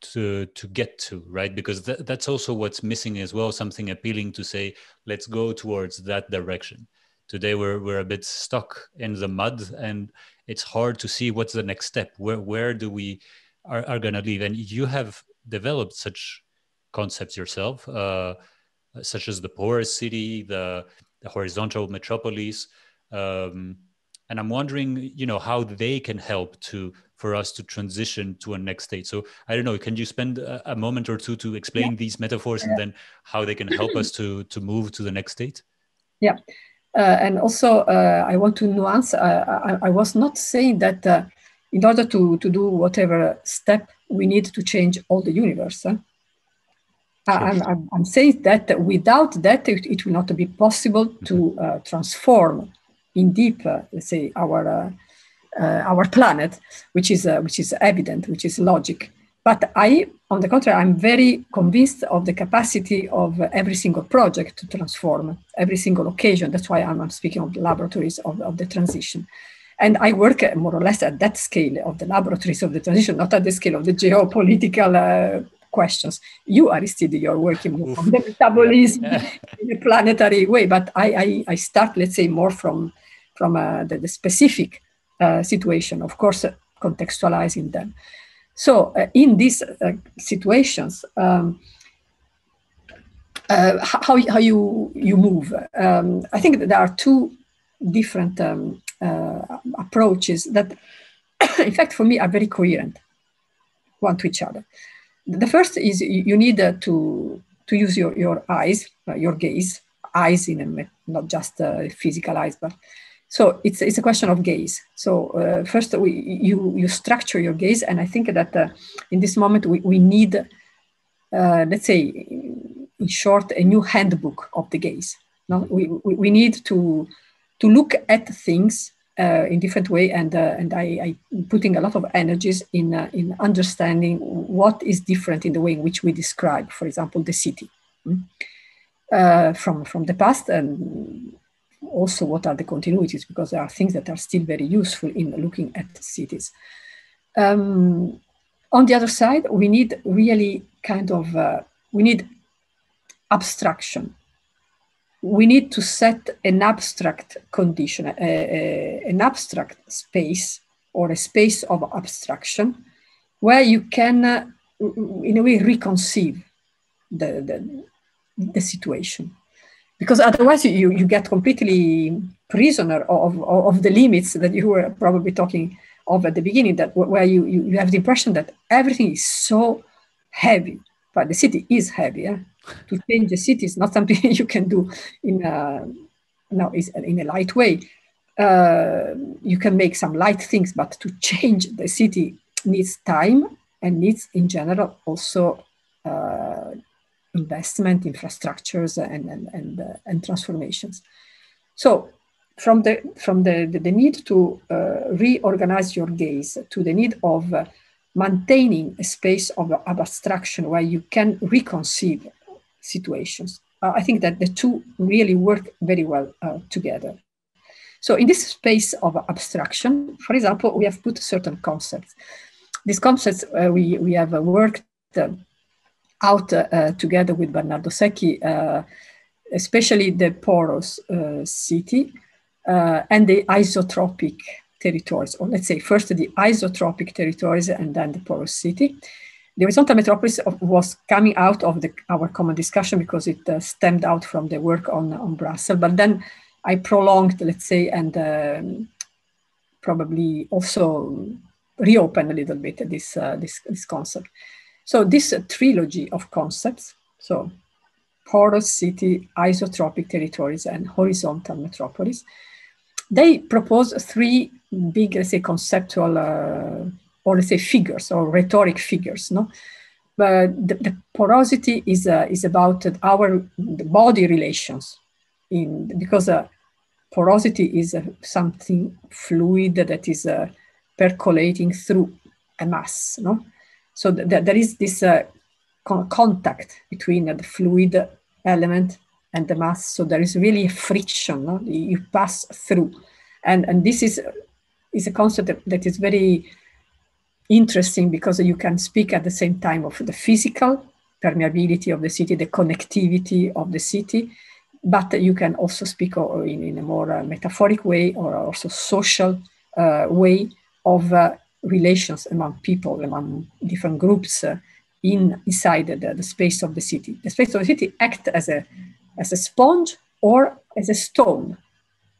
A: to to get to right? Because th- that's also what's missing as well something appealing to say let's go towards that direction. Today we're, we're a bit stuck in the mud and it's hard to see what's the next step where, where do we are, are going to leave and you have developed such concepts yourself, uh, such as the porous city, the, the horizontal metropolis. Um, and I'm wondering, you know, how they can help to for us to transition to a next state. So I don't know, can you spend a, a moment or two to explain yeah. these metaphors and then how they can help us to to move to the next state?
B: Yeah. Uh, and also, uh, I want to nuance. Uh, I, I, was not saying that uh, in order to, to do whatever step, we need to change all the universe. Huh? I'm, I'm, I'm, saying that without that, it, it will not be possible to mm-hmm. uh, transform in deep, uh, let's say, our our planet, which is which is evident, which is logic. But I, on the contrary, I'm very convinced of the capacity of every single project to transform every single occasion. That's why I'm, speaking of the laboratories of, of the transition. And I work more or less at that scale of the laboratories of the transition, not at the scale of the geopolitical uh, questions. You, Aristide, you're working more on the metabolism [laughs] in a planetary way, but I, I, I, start, let's say, more from, from uh, the, the, specific uh, situation, of course, uh, contextualizing them. So uh, in these uh, situations, um, uh, how, how you, you move, um, I think that there are two different um, uh, approaches that, [coughs] in fact, for me are very coherent one to each other. The first is you need uh, to, to use your, your eyes, uh, your gaze, eyes in a, not just physical eyes, but so it's, it's a question of gaze. So uh, first we, you, you structure your gaze. And I think that uh, in this moment we, we need, uh, let's say, in short, a new handbook of the gaze. No? We, we, need to, to look at things uh, in different way and, uh, and I, I putting a lot of energies in, uh, in understanding what is different in the way in which we describe, for example, the city. Mm? from, from the past and also what are the continuities because there are things that are still very useful in looking at cities. Um, on the other side, we need really kind of, uh, we need abstraction. We need to set an abstract condition, a, a, an abstract space or a space of abstraction where you can, uh, in a way, reconceive the, the, the situation because otherwise you, you get completely prisoner of, of, of the limits that you were probably talking of at the beginning that where you, you, you have the impression that everything is so heavy but the city is heavy yeah? to change the city is not something [laughs] you can do in a no is in a light way uh, you can make some light things but to change the city needs time and needs in general also uh, investment, infrastructures, and, and, and, uh, and transformations. So from the, from the, the, the need to uh, reorganize your gaze to the need of uh, maintaining a space of, of abstraction where you can reconceive situations. Uh, I think that the two really work very well uh, together. So in this space of abstraction, for example, we have put certain concepts. These concepts uh, we, we have worked out uh, together with Bernardo Secchi, uh, especially the porous uh, city and the isotropic territories, or let's say first the isotropic territories and then the porous city. The horizontal metropolis was coming out of the, our common discussion because it uh, stemmed out from the work on, on Brussels. But then I prolonged, let's say, and um, probably also reopened a little bit this, uh, this, this concept. So this trilogy of concepts, so porous city, isotropic territories, and horizontal metropolis, they propose three big, let's say, conceptual uh, or let's say figures or rhetoric figures. No, but the, the porosity is uh, is about our body relations, in because uh, porosity is uh, something fluid that is uh, percolating through a mass. No, so th there is this uh, contact between uh, the fluid element and the mass. So there is really friction no? you pass through. And, and this is, is a concept that, that is very interesting because you can speak at the same time of the physical permeability of the city, the connectivity of the city, but you can also speak in, in a more uh, metaphoric way or also social uh, way of uh, relations among people, among different groups uh, in inside the, the space of the city. The space of the city acts as a as a sponge or as a stone.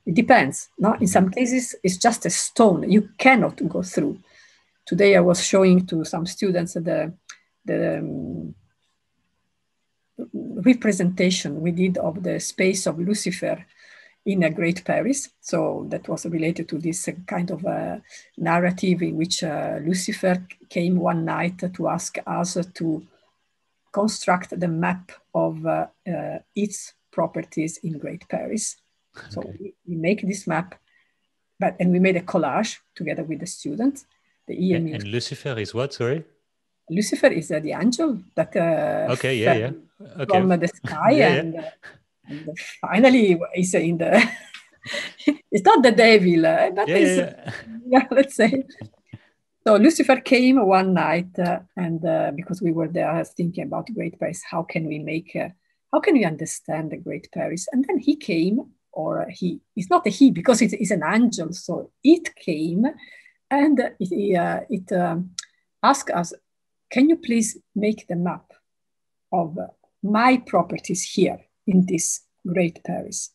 B: It depends. No? In some cases, it's just a stone. You cannot go through. Today, I was showing to some students the, the um, representation we did of the space of Lucifer in a Great Paris. So that was related to this kind of uh, narrative in which uh, Lucifer came one night to ask us to construct the map of uh, uh its properties in Great Paris. Okay. So we, we, make this map, but and we made a collage together with the students.
A: The and, and Lucifer is what? Sorry.
B: Lucifer is uh, the angel that
A: uh, okay, yeah, yeah,
B: okay. from the sky, [laughs] yeah, and, yeah. And, finally is in the. [laughs] it's not the devil, uh, but yeah, yeah, yeah. [laughs] let's say. So Lucifer came one night, uh, and uh, because we were there thinking about Great Paris, how can we make, uh, how can we understand the Great Paris? And then he came, or he, it's not a he because it is an angel, so it came, and it, it um, asked us, can you please make the map of my properties here in this great Paris?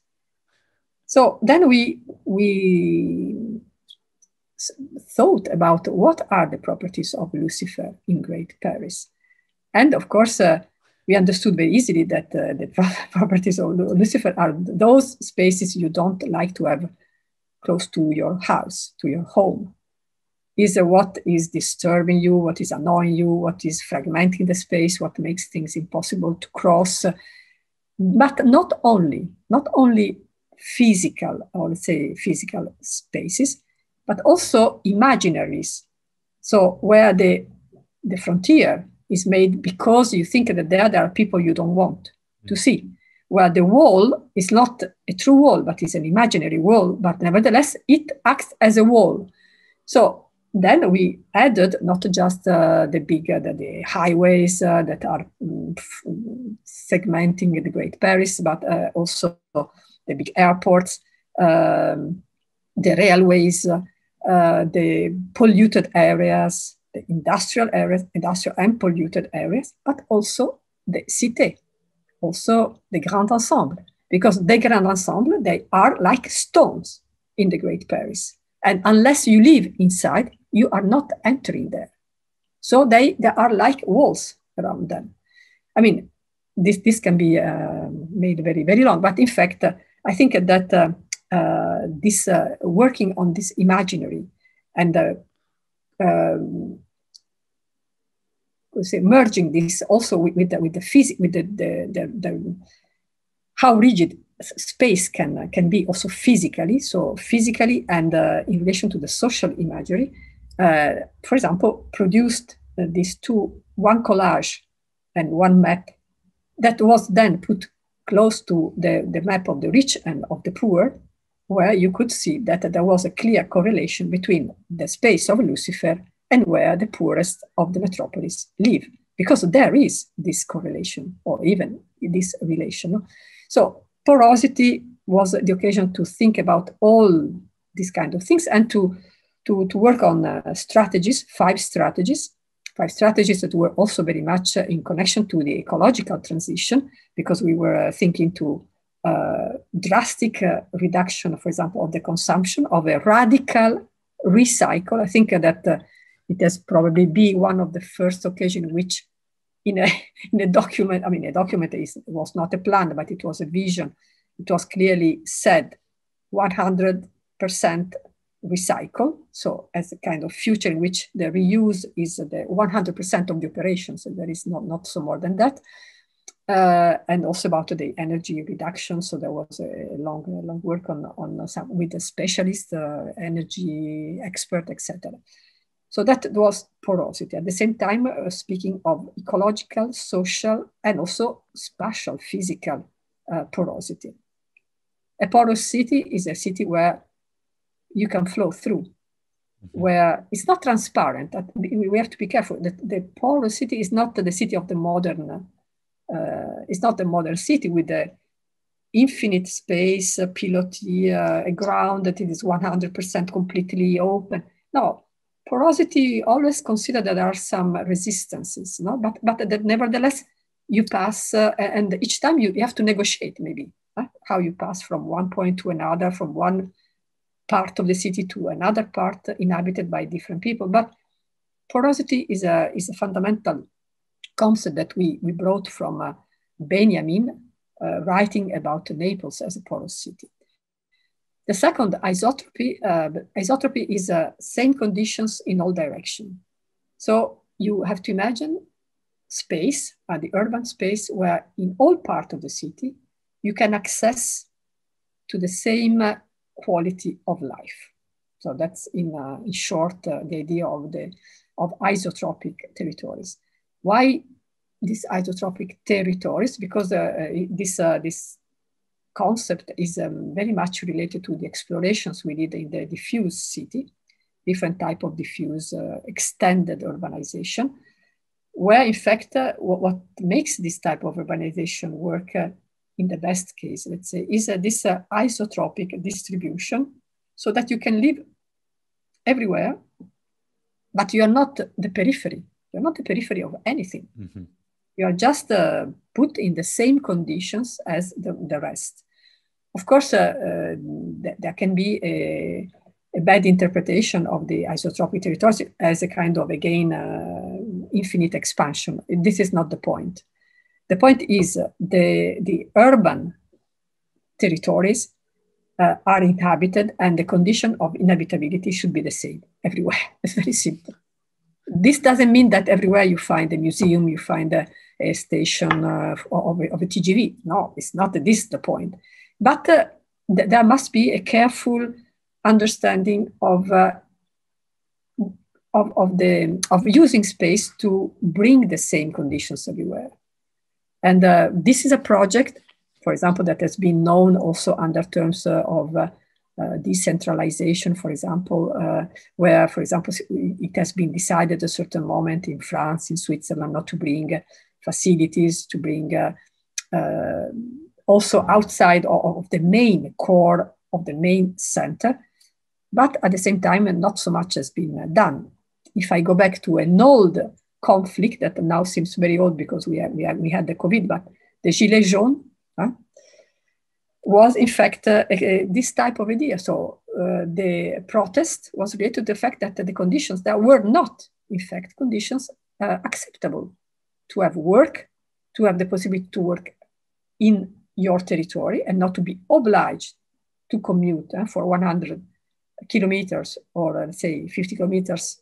B: So then we, we thought about what are the properties of Lucifer in Great Paris. And of course, uh, we understood very easily that uh, the [laughs] properties of Lucifer are those spaces you don't like to have close to your house, to your home is what is disturbing you, what is annoying you, what is fragmenting the space, what makes things impossible to cross. But not only, not only physical, or let's say physical spaces, but also imaginaries. So where the, the frontier is made because you think that there, there are people you don't want to mm. see. Where the wall is not a true wall, but is an imaginary wall, but nevertheless, it acts as a wall. So then we added not just uh, the big uh, the, the, highways uh, that are um, segmenting the Great Paris, but uh, also the big airports, um, the railways, uh, the polluted areas, the industrial areas, industrial and polluted areas, but also the cité, also the Grand Ensemble, because the Grand Ensemble they are like stones in the Great Paris. And unless you live inside, you are not entering there. So they, they are like walls around them. I mean, this, this can be uh, made very, very long, but in fact, uh, I think that uh, uh this uh, working on this imaginary and uh, um, say merging this also with, with the, with the physics, with the, the, the, the, how rigid space can, can be also physically, so physically and in relation to the social imagery, uh, for example, produced uh, these two, one collage and one map that was then put close to the, the map of the rich and of the poor, where you could see that there was a clear correlation between the space of Lucifer and where the poorest of the metropolis live, because there is this correlation or even this relation. So porosity was the occasion to think about all these kind of things and to to, to work on uh, strategies, five strategies, five strategies that were also very much uh, in connection to the ecological transition, because we were uh, thinking to uh, drastic uh, reduction, for example, of the consumption of a radical recycle. I think that it has probably been one of the first occasions in which in a, [laughs] in a document, I mean, a document is, was not a plan, but it was a vision. It was clearly said 100% recycle. So as a kind of future in which the reuse is the 100% of the operation. So there is not, not so more than that. Uh, and also about the energy reduction. So there was a long, long work on, on some with a specialist, uh, energy expert, etc. So that was porosity. At the same time, uh, speaking of ecological, social, and also spatial, physical uh, porosity. A porous city is a city where you can flow through, mm-hmm. where it's not transparent. We have to be careful. The, the porous city is not the city of the modern, uh, it's not the modern city with the infinite space, a pilotis, uh, a ground that it is 100% completely open. No, porosity always consider that there are some resistances, no? but, but that nevertheless you pass, uh, and each time you, you have to negotiate maybe how you pass from one point to another, from one part of the city to another part inhabited by different people. But porosity is a, is a fundamental concept that we, we brought from uh, Benjamin, uh, writing about Naples as a porous city. The second, isotropy. Uh, isotropy is uh, same conditions in all directions. So you have to imagine space, uh, the urban space, where in all part of the city, you can access to the same uh, quality of life. So that's in, uh, in short uh, the idea of the of isotropic territories. Why these isotropic territories? Because uh, uh this uh, this concept is um, very much related to the explorations we did in the diffuse city, different type of diffuse uh, extended urbanization, where in fact what, what, makes this type of urbanization work in the best case, let's say, is uh, this uh, isotropic distribution so that you can live everywhere, but you are not the periphery. You're not the periphery of anything. Mm-hmm. You are just uh, put in the same conditions as the, the rest. Of course, uh, uh, th- there can be a, a, bad interpretation of the isotropic territories as a kind of, again, uh, infinite expansion. This is not the point. The point is the, the urban territories uh, are inhabited and the condition of inhabitability should be the same everywhere. [laughs] It's very simple. This doesn't mean that everywhere you find a museum, you find a, a station uh, of, of, a TGV. No, it's not this the point. But uh, th- there must be a careful understanding of, uh, of, of, the, of using space to bring the same conditions everywhere. And uh, this is a project, for example, that has been known also under terms uh, of uh, uh decentralization, for example, where, for example, it has been decided at a certain moment in France, in Switzerland, not to bring facilities, to bring uh, also outside of, the main core of the main center. But at the same time, not so much has been done. If I go back to an old conflict that now seems very old because we, have, we, have, we had the COVID, but the Gilets jaunes huh, was in fact uh, this type of idea. So uh, the protest was related to the fact that the conditions that were not, in fact, conditions uh, acceptable to have work, to have the possibility to work in your territory and not to be obliged to commute for 100 kilometers or let's say 50 kilometers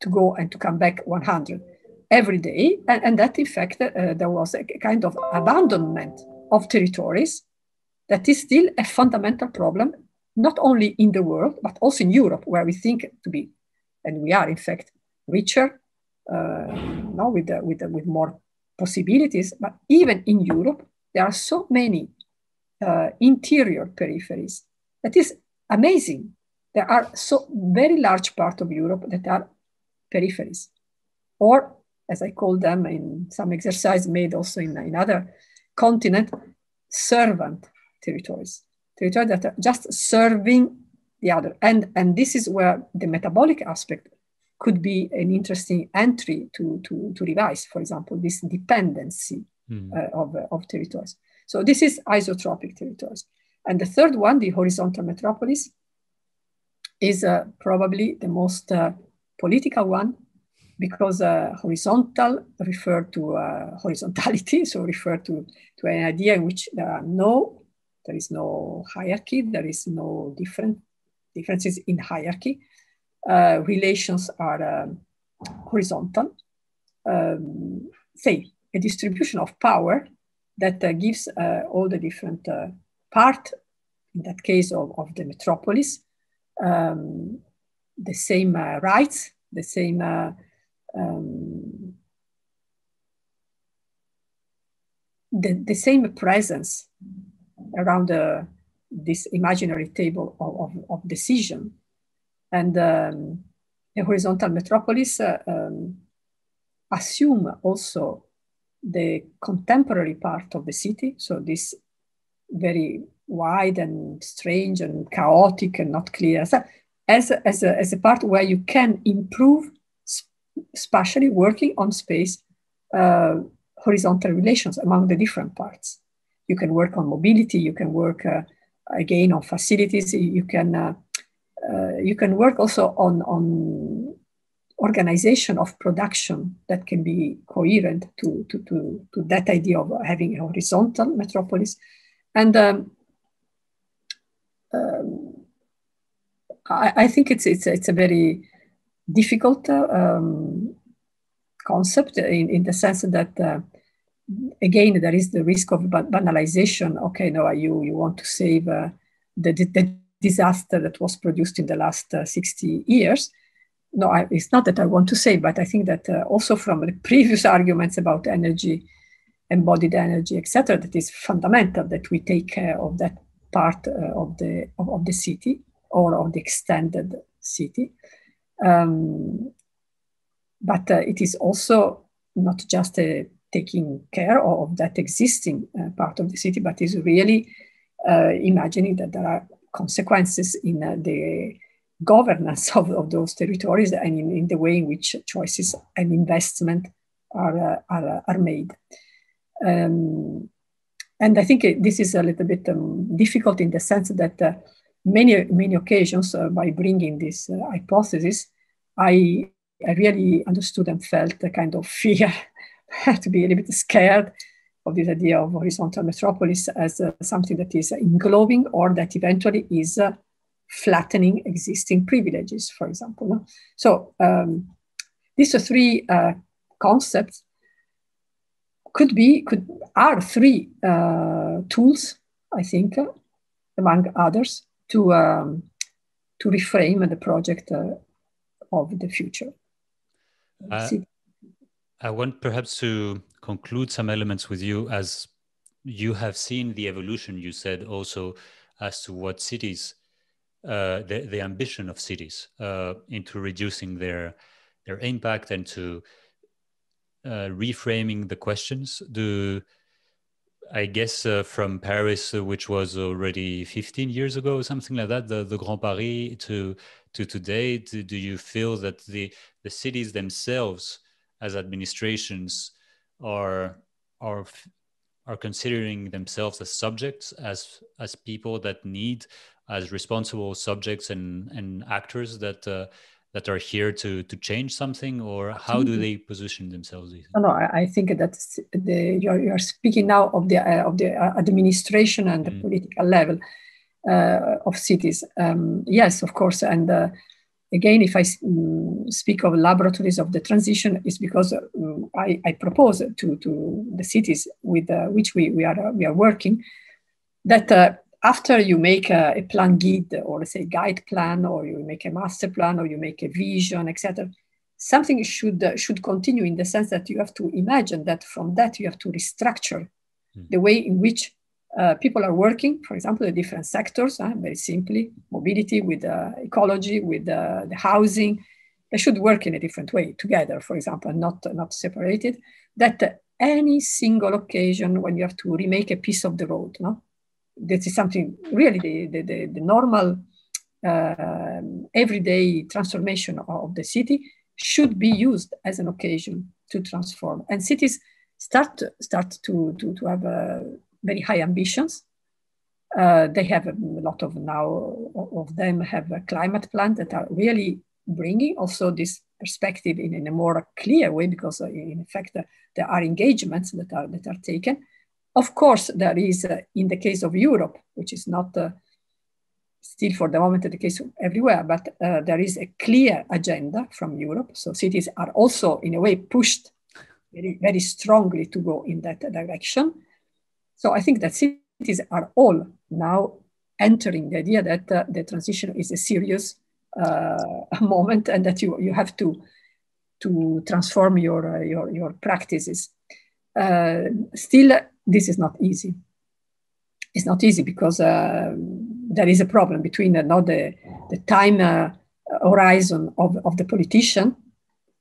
B: to go and to come back 100 every day. And, and that, in fact, uh, there was a kind of abandonment of territories that is still a fundamental problem, not only in the world, but also in Europe, where we think to be, and we are, in fact, richer, uh, now with, uh, with, with more possibilities. But even in Europe, there are so many uh, interior peripheries that is amazing. There are so very large part of Europe that are peripheries, or as I call them in some exercise made also in, in other continent, servant territories, territories that are just serving the other. And, and this is where the metabolic aspect could be an interesting entry to, to, to revise, for example, this dependency mm. uh, of, uh, of territories. So this is isotropic territories. And the third one, the horizontal metropolis, is uh, probably the most uh, political one because uh, horizontal refer to uh, [laughs] horizontality, so refer to, to an idea in which there are no, there is no hierarchy, there is no different differences in hierarchy. Relations are um, horizontal. Um, say a distribution of power that uh, gives uh, all the different uh, part, in that case of, of the metropolis, um, the same uh, rights, the same uh, um, the, the same presence around uh, this imaginary table of, of, of decision. And um, a horizontal metropolis uh, um, assume also the contemporary part of the city. So this very wide and strange and chaotic and not clear as a, as a, as a part where you can improve, especially working on space, uh, horizontal relations among the different parts. You can work on mobility, you can work uh, again on facilities, you can, uh, uh you can work also on, on organization of production that can be coherent to, to, to, to that idea of having a horizontal metropolis. And um, um, I, I, think it's, it's, it's a very difficult um, concept in, in the sense that, uh, again, there is the risk of banalization. Okay, no, you, you want to save uh, the, the disaster that was produced in the last uh, 60 years no, I, it's not that I want to say, but I think that uh, also from the [laughs] previous arguments about energy, embodied energy, etc., that is fundamental that we take care of that part uh, of the of, of, the city or of the extended city. Um, but uh, it is also not just uh, taking care of that existing uh, part of the city, but is really uh, imagining that there are consequences in the governance of, of those territories and in, in, the way in which choices and investment are, uh, are, uh, are made. Um, and I think this is a little bit um, difficult in the sense that uh, many, many occasions uh, by bringing this uh, hypothesis, I, I really understood and felt a kind of fear [laughs] to be a little bit scared of this idea of horizontal metropolis as uh, something that is englobing or that eventually is flattening existing privileges, for example. So um, these are three uh, concepts could be could are three uh, tools, I think, uh, among others, to um, to reframe the project uh, of the future.
A: Uh, I want perhaps to conclude some elements with you as you have seen the evolution you said also as to what cities uh, the, the ambition of cities uh, into reducing their their impact and to uh, reframing the questions. Do I guess uh, from Paris, uh, which was already 15 years ago, something like that, the, the Grand Paris to to today, do, do you feel that the the cities themselves, as administrations, are are are considering themselves as subjects, as as people that need as responsible subjects and and actors that uh, that are here to to change something or how do they position themselves
B: no, no i think that the you're, you're speaking now of the uh, of the uh, administration and the mm. political level uh, of cities. Um, yes of course and uh, again if i um, speak of laboratories of the transition is because um, I, I, propose to to the cities with uh, which we, we are we are working that after you make a, a, plan guide or let's say guide plan or you make a master plan or you make a vision etc something should uh, should continue in the sense that you have to imagine that from that you have to restructure mm. the way in which uh, people are working for example the different sectors uh, very simply mobility with uh, ecology with uh, the housing they should work in a different way together for example not not separated that any single occasion when you have to remake a piece of the road no this is something really the, the, the, the normal uh, everyday transformation of the city should be used as an occasion to transform. And cities start start to, to, to have uh, very high ambitions. Uh, they have a lot of now of them have a climate plan that are really bringing also this perspective in, in a more clear way because uh, in fact uh, there are engagements that are that are taken of course, there is, uh, in the case of Europe, which is not uh, still for the moment the case of everywhere, but uh, there is a clear agenda from Europe. So cities are also, in a way, pushed very, very strongly to go in that direction. So I think that cities are all now entering the idea that uh, the transition is a serious uh, [laughs] moment and that you, you have to, to transform your, uh, your, your practices. still, this is not easy. It's not easy because uh, there is a problem between uh, not the, the time uh, horizon of, of the politician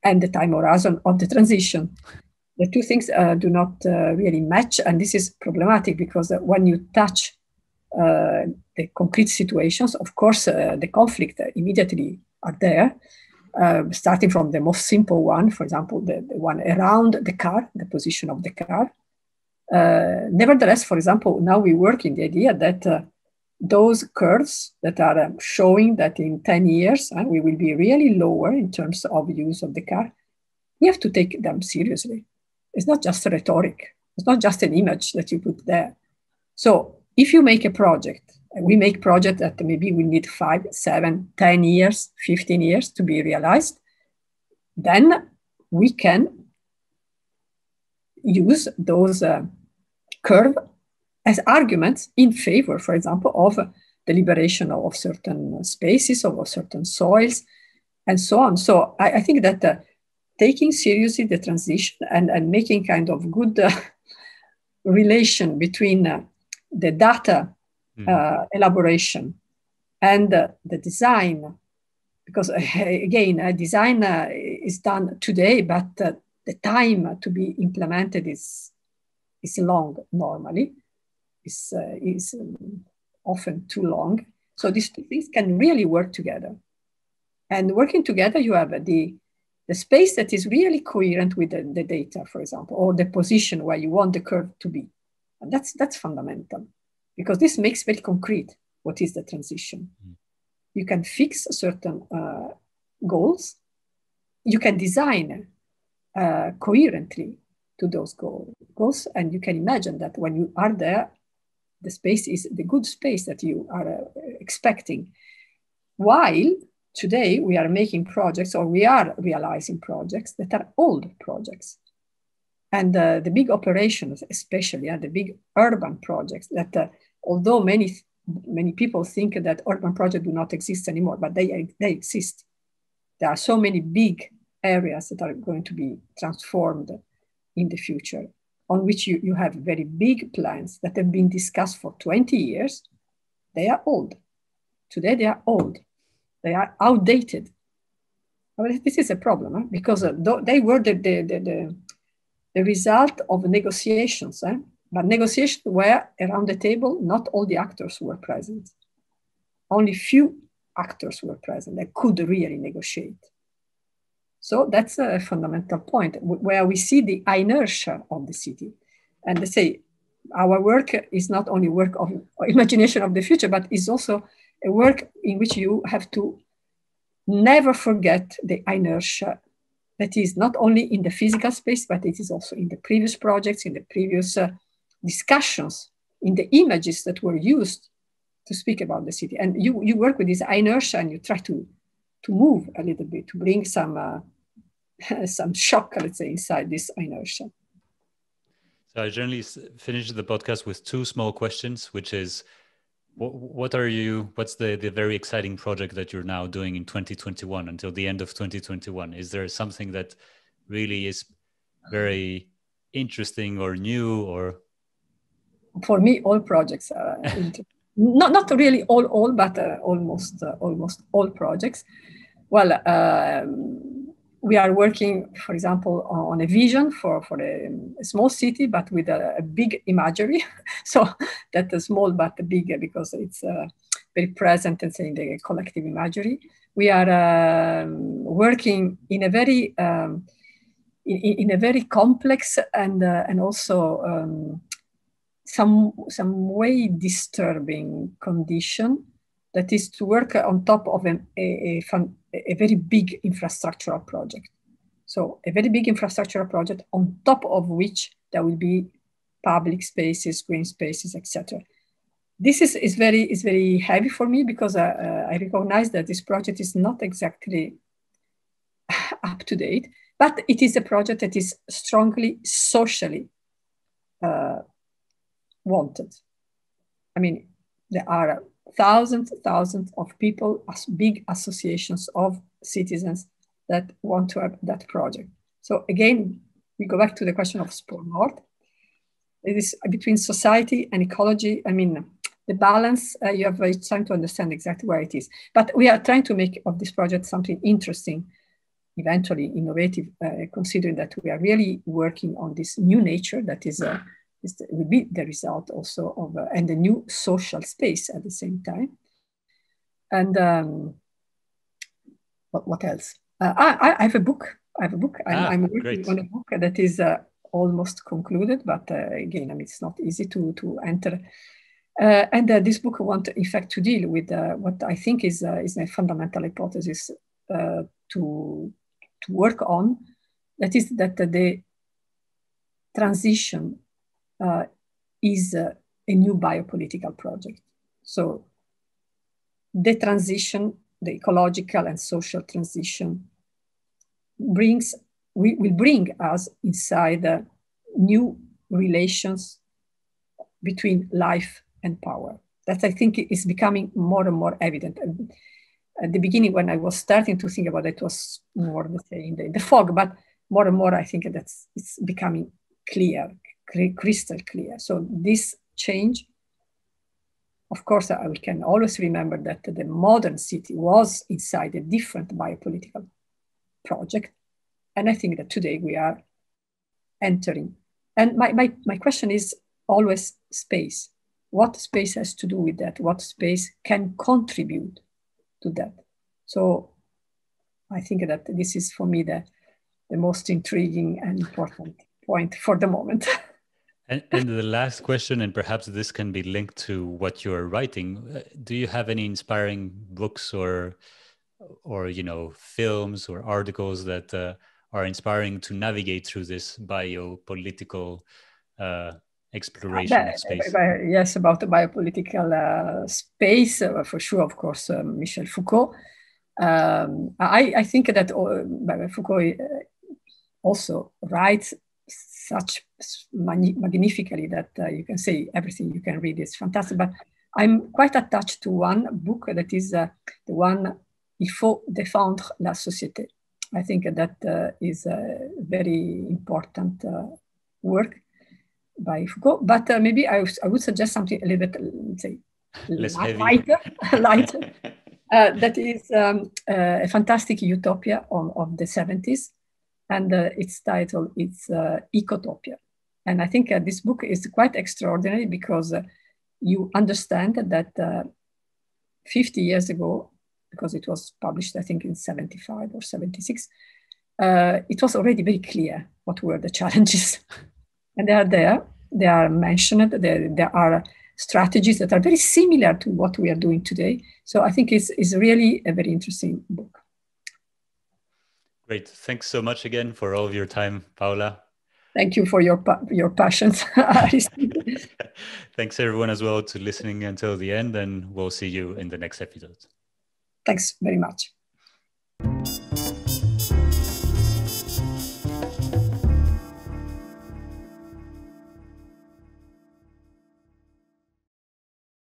B: and the time horizon of the transition. The two things uh, do not uh, really match, and this is problematic because uh, when you touch the the concrete situations. Of course, uh, the conflict immediately are there, uh, starting from the most simple one, for example, the, the, one around the car, the position of the car. Uh, nevertheless, for example, now we work in the idea that uh, those curves that are um, showing that in 10 years uh, we will be really lower in terms of use of the car, we have to take them seriously. It's not just rhetoric. It's not just an image that you put there. So if you make a project, we make project that maybe we need five, seven, 10 years, 15 years to be realized, then we can use those uh, curve as arguments in favor, for example, of the liberation of certain spaces, of certain soils, and so on. So I, I think that uh, taking seriously the transition and, and making kind of good uh, [laughs] relation between uh, the data mm. elaboration and the design, because [laughs] again, a design uh, is done today, but uh, the time to be implemented is, is long normally, is, is um, often too long. So these two things can really work together. And working together, you have the the space that is really coherent with the, the, data, for example, or the position where you want the curve to be. And that's, that's fundamental because this makes very concrete what is the transition. Mm. You can fix certain uh, goals. You can design uh, coherently to those goals. And you can imagine that when you are there, the space is the good space that you are uh, expecting. While today we are making projects or we are realizing projects that are old projects. And uh, the big operations, especially uh, the big urban projects that, uh, although many, many people think that urban projects do not exist anymore, but they, they exist. There are so many big areas that are going to be transformed in the future on which you, you have very big plans that have been discussed for 20 years. They are old. Today they are old they are outdated. this is a problem huh? because uh, they were the, the, the, the, result of negotiations. But negotiations were around the table, not all the actors were present. Only few actors were present that could really negotiate. So that's a fundamental point where we see the inertia of the city. And they say our work is not only work of imagination of the future, but is also a work in which you have to never forget the inertia that is not only in the physical space, but it is also in the previous projects, in the previous uh, discussions, in the images that were used to speak about the city. And you, you work with this inertia and you try to, to move a little bit, to bring some, uh, [laughs] some shock, let's say, inside this inertia.
A: So I generally finish the podcast with two small questions, which is what, what are you what's the the very exciting project that you're now doing in 2021 until the end of 2021 is there something that really is very interesting or new or?
B: For me all projects are [laughs] not not really all all but uh, almost uh, almost all projects. Well um, we are working, for example, on a vision for, for a, small city, but with a, a big imagery. [laughs] so that is small but big because it's uh, very present and in the collective imagery. We are um, working in a very um, in, in, a very complex and uh, and also um, some some way disturbing condition that is to work on top of a, a, a, very big infrastructural project. So a very big infrastructural project on top of which there will be public spaces, green spaces, etc. This is, is, very, is very heavy for me because I, uh, I recognize that this project is not exactly [laughs] up to date, but it is a project that is strongly socially uh, wanted. I mean, there are thousands, thousands of people, as big associations of citizens that want to have that project. So again, we go back to the question of sport north. It is between society and ecology. I mean, the balance, uh, you have very time to understand exactly where it is. But we are trying to make of this project something interesting, eventually innovative, uh, considering that we are really working on this new nature that is uh, It will be the result also of uh, and the new social space at the same time. And um, what, what else? Uh, I, I have a book. I have a book. I'm, ah, I'm working great. on a book that is uh, almost concluded, but uh, again, I mean, it's not easy to to enter. Uh, and uh, this book wants, in fact, to deal with uh, what I think is is a fundamental hypothesis to to work on. That is that the transition is a new biopolitical project. So the transition, the ecological and social transition, brings we will bring us inside uh, new relations between life and power. That I think is becoming more and more evident. At the beginning, when I was starting to think about it, it was more the the, the fog, but more and more I think that's it's becoming clear, crystal clear. So this change, of course, I can always remember that the modern city was inside a different biopolitical project. And I think that today we are entering. And my, my, my question is always space. What space has to do with that? What space can contribute to that? So I think that this is for me the, the most intriguing and important point for the moment. [laughs]
A: and, and, the last question, and perhaps this can be linked to what you're writing. Uh, do you have any inspiring books or, or you know, films or articles that uh, are inspiring to navigate through this biopolitical uh, exploration uh, of space?
B: Yes, about the biopolitical uh, space, uh, for sure, of course, Michel Foucault. Um, I, I, think that Foucault also writes such magnifically that uh, you can say everything you can read is fantastic. But I'm quite attached to one book that is uh, the one Il faut défendre la société. I think that uh, is a very important uh, work by Foucault. But uh, maybe I, I, would suggest something a little bit, let's say,
A: Less
B: lighter, [laughs] lighter. [laughs] Uh, that is um, a fantastic utopia on, of the 70s and uh, its title is uh, Ecotopia. And I think uh, this book is quite extraordinary because uh, you understand that uh, 50 years ago, because it was published, I think, in 75 or 76, uh, it was already very clear what were the challenges. [laughs] and they are there, they are mentioned, there, there are strategies that are very similar to what we are doing today. So I think it's, it's really a very interesting book.
A: Great. Thanks so much again for all of your time, Paola.
B: Thank you for your your passions. [laughs] [laughs]
A: Thanks everyone as well to listening until the end, and we'll see you in the next episode.
B: Thanks very much.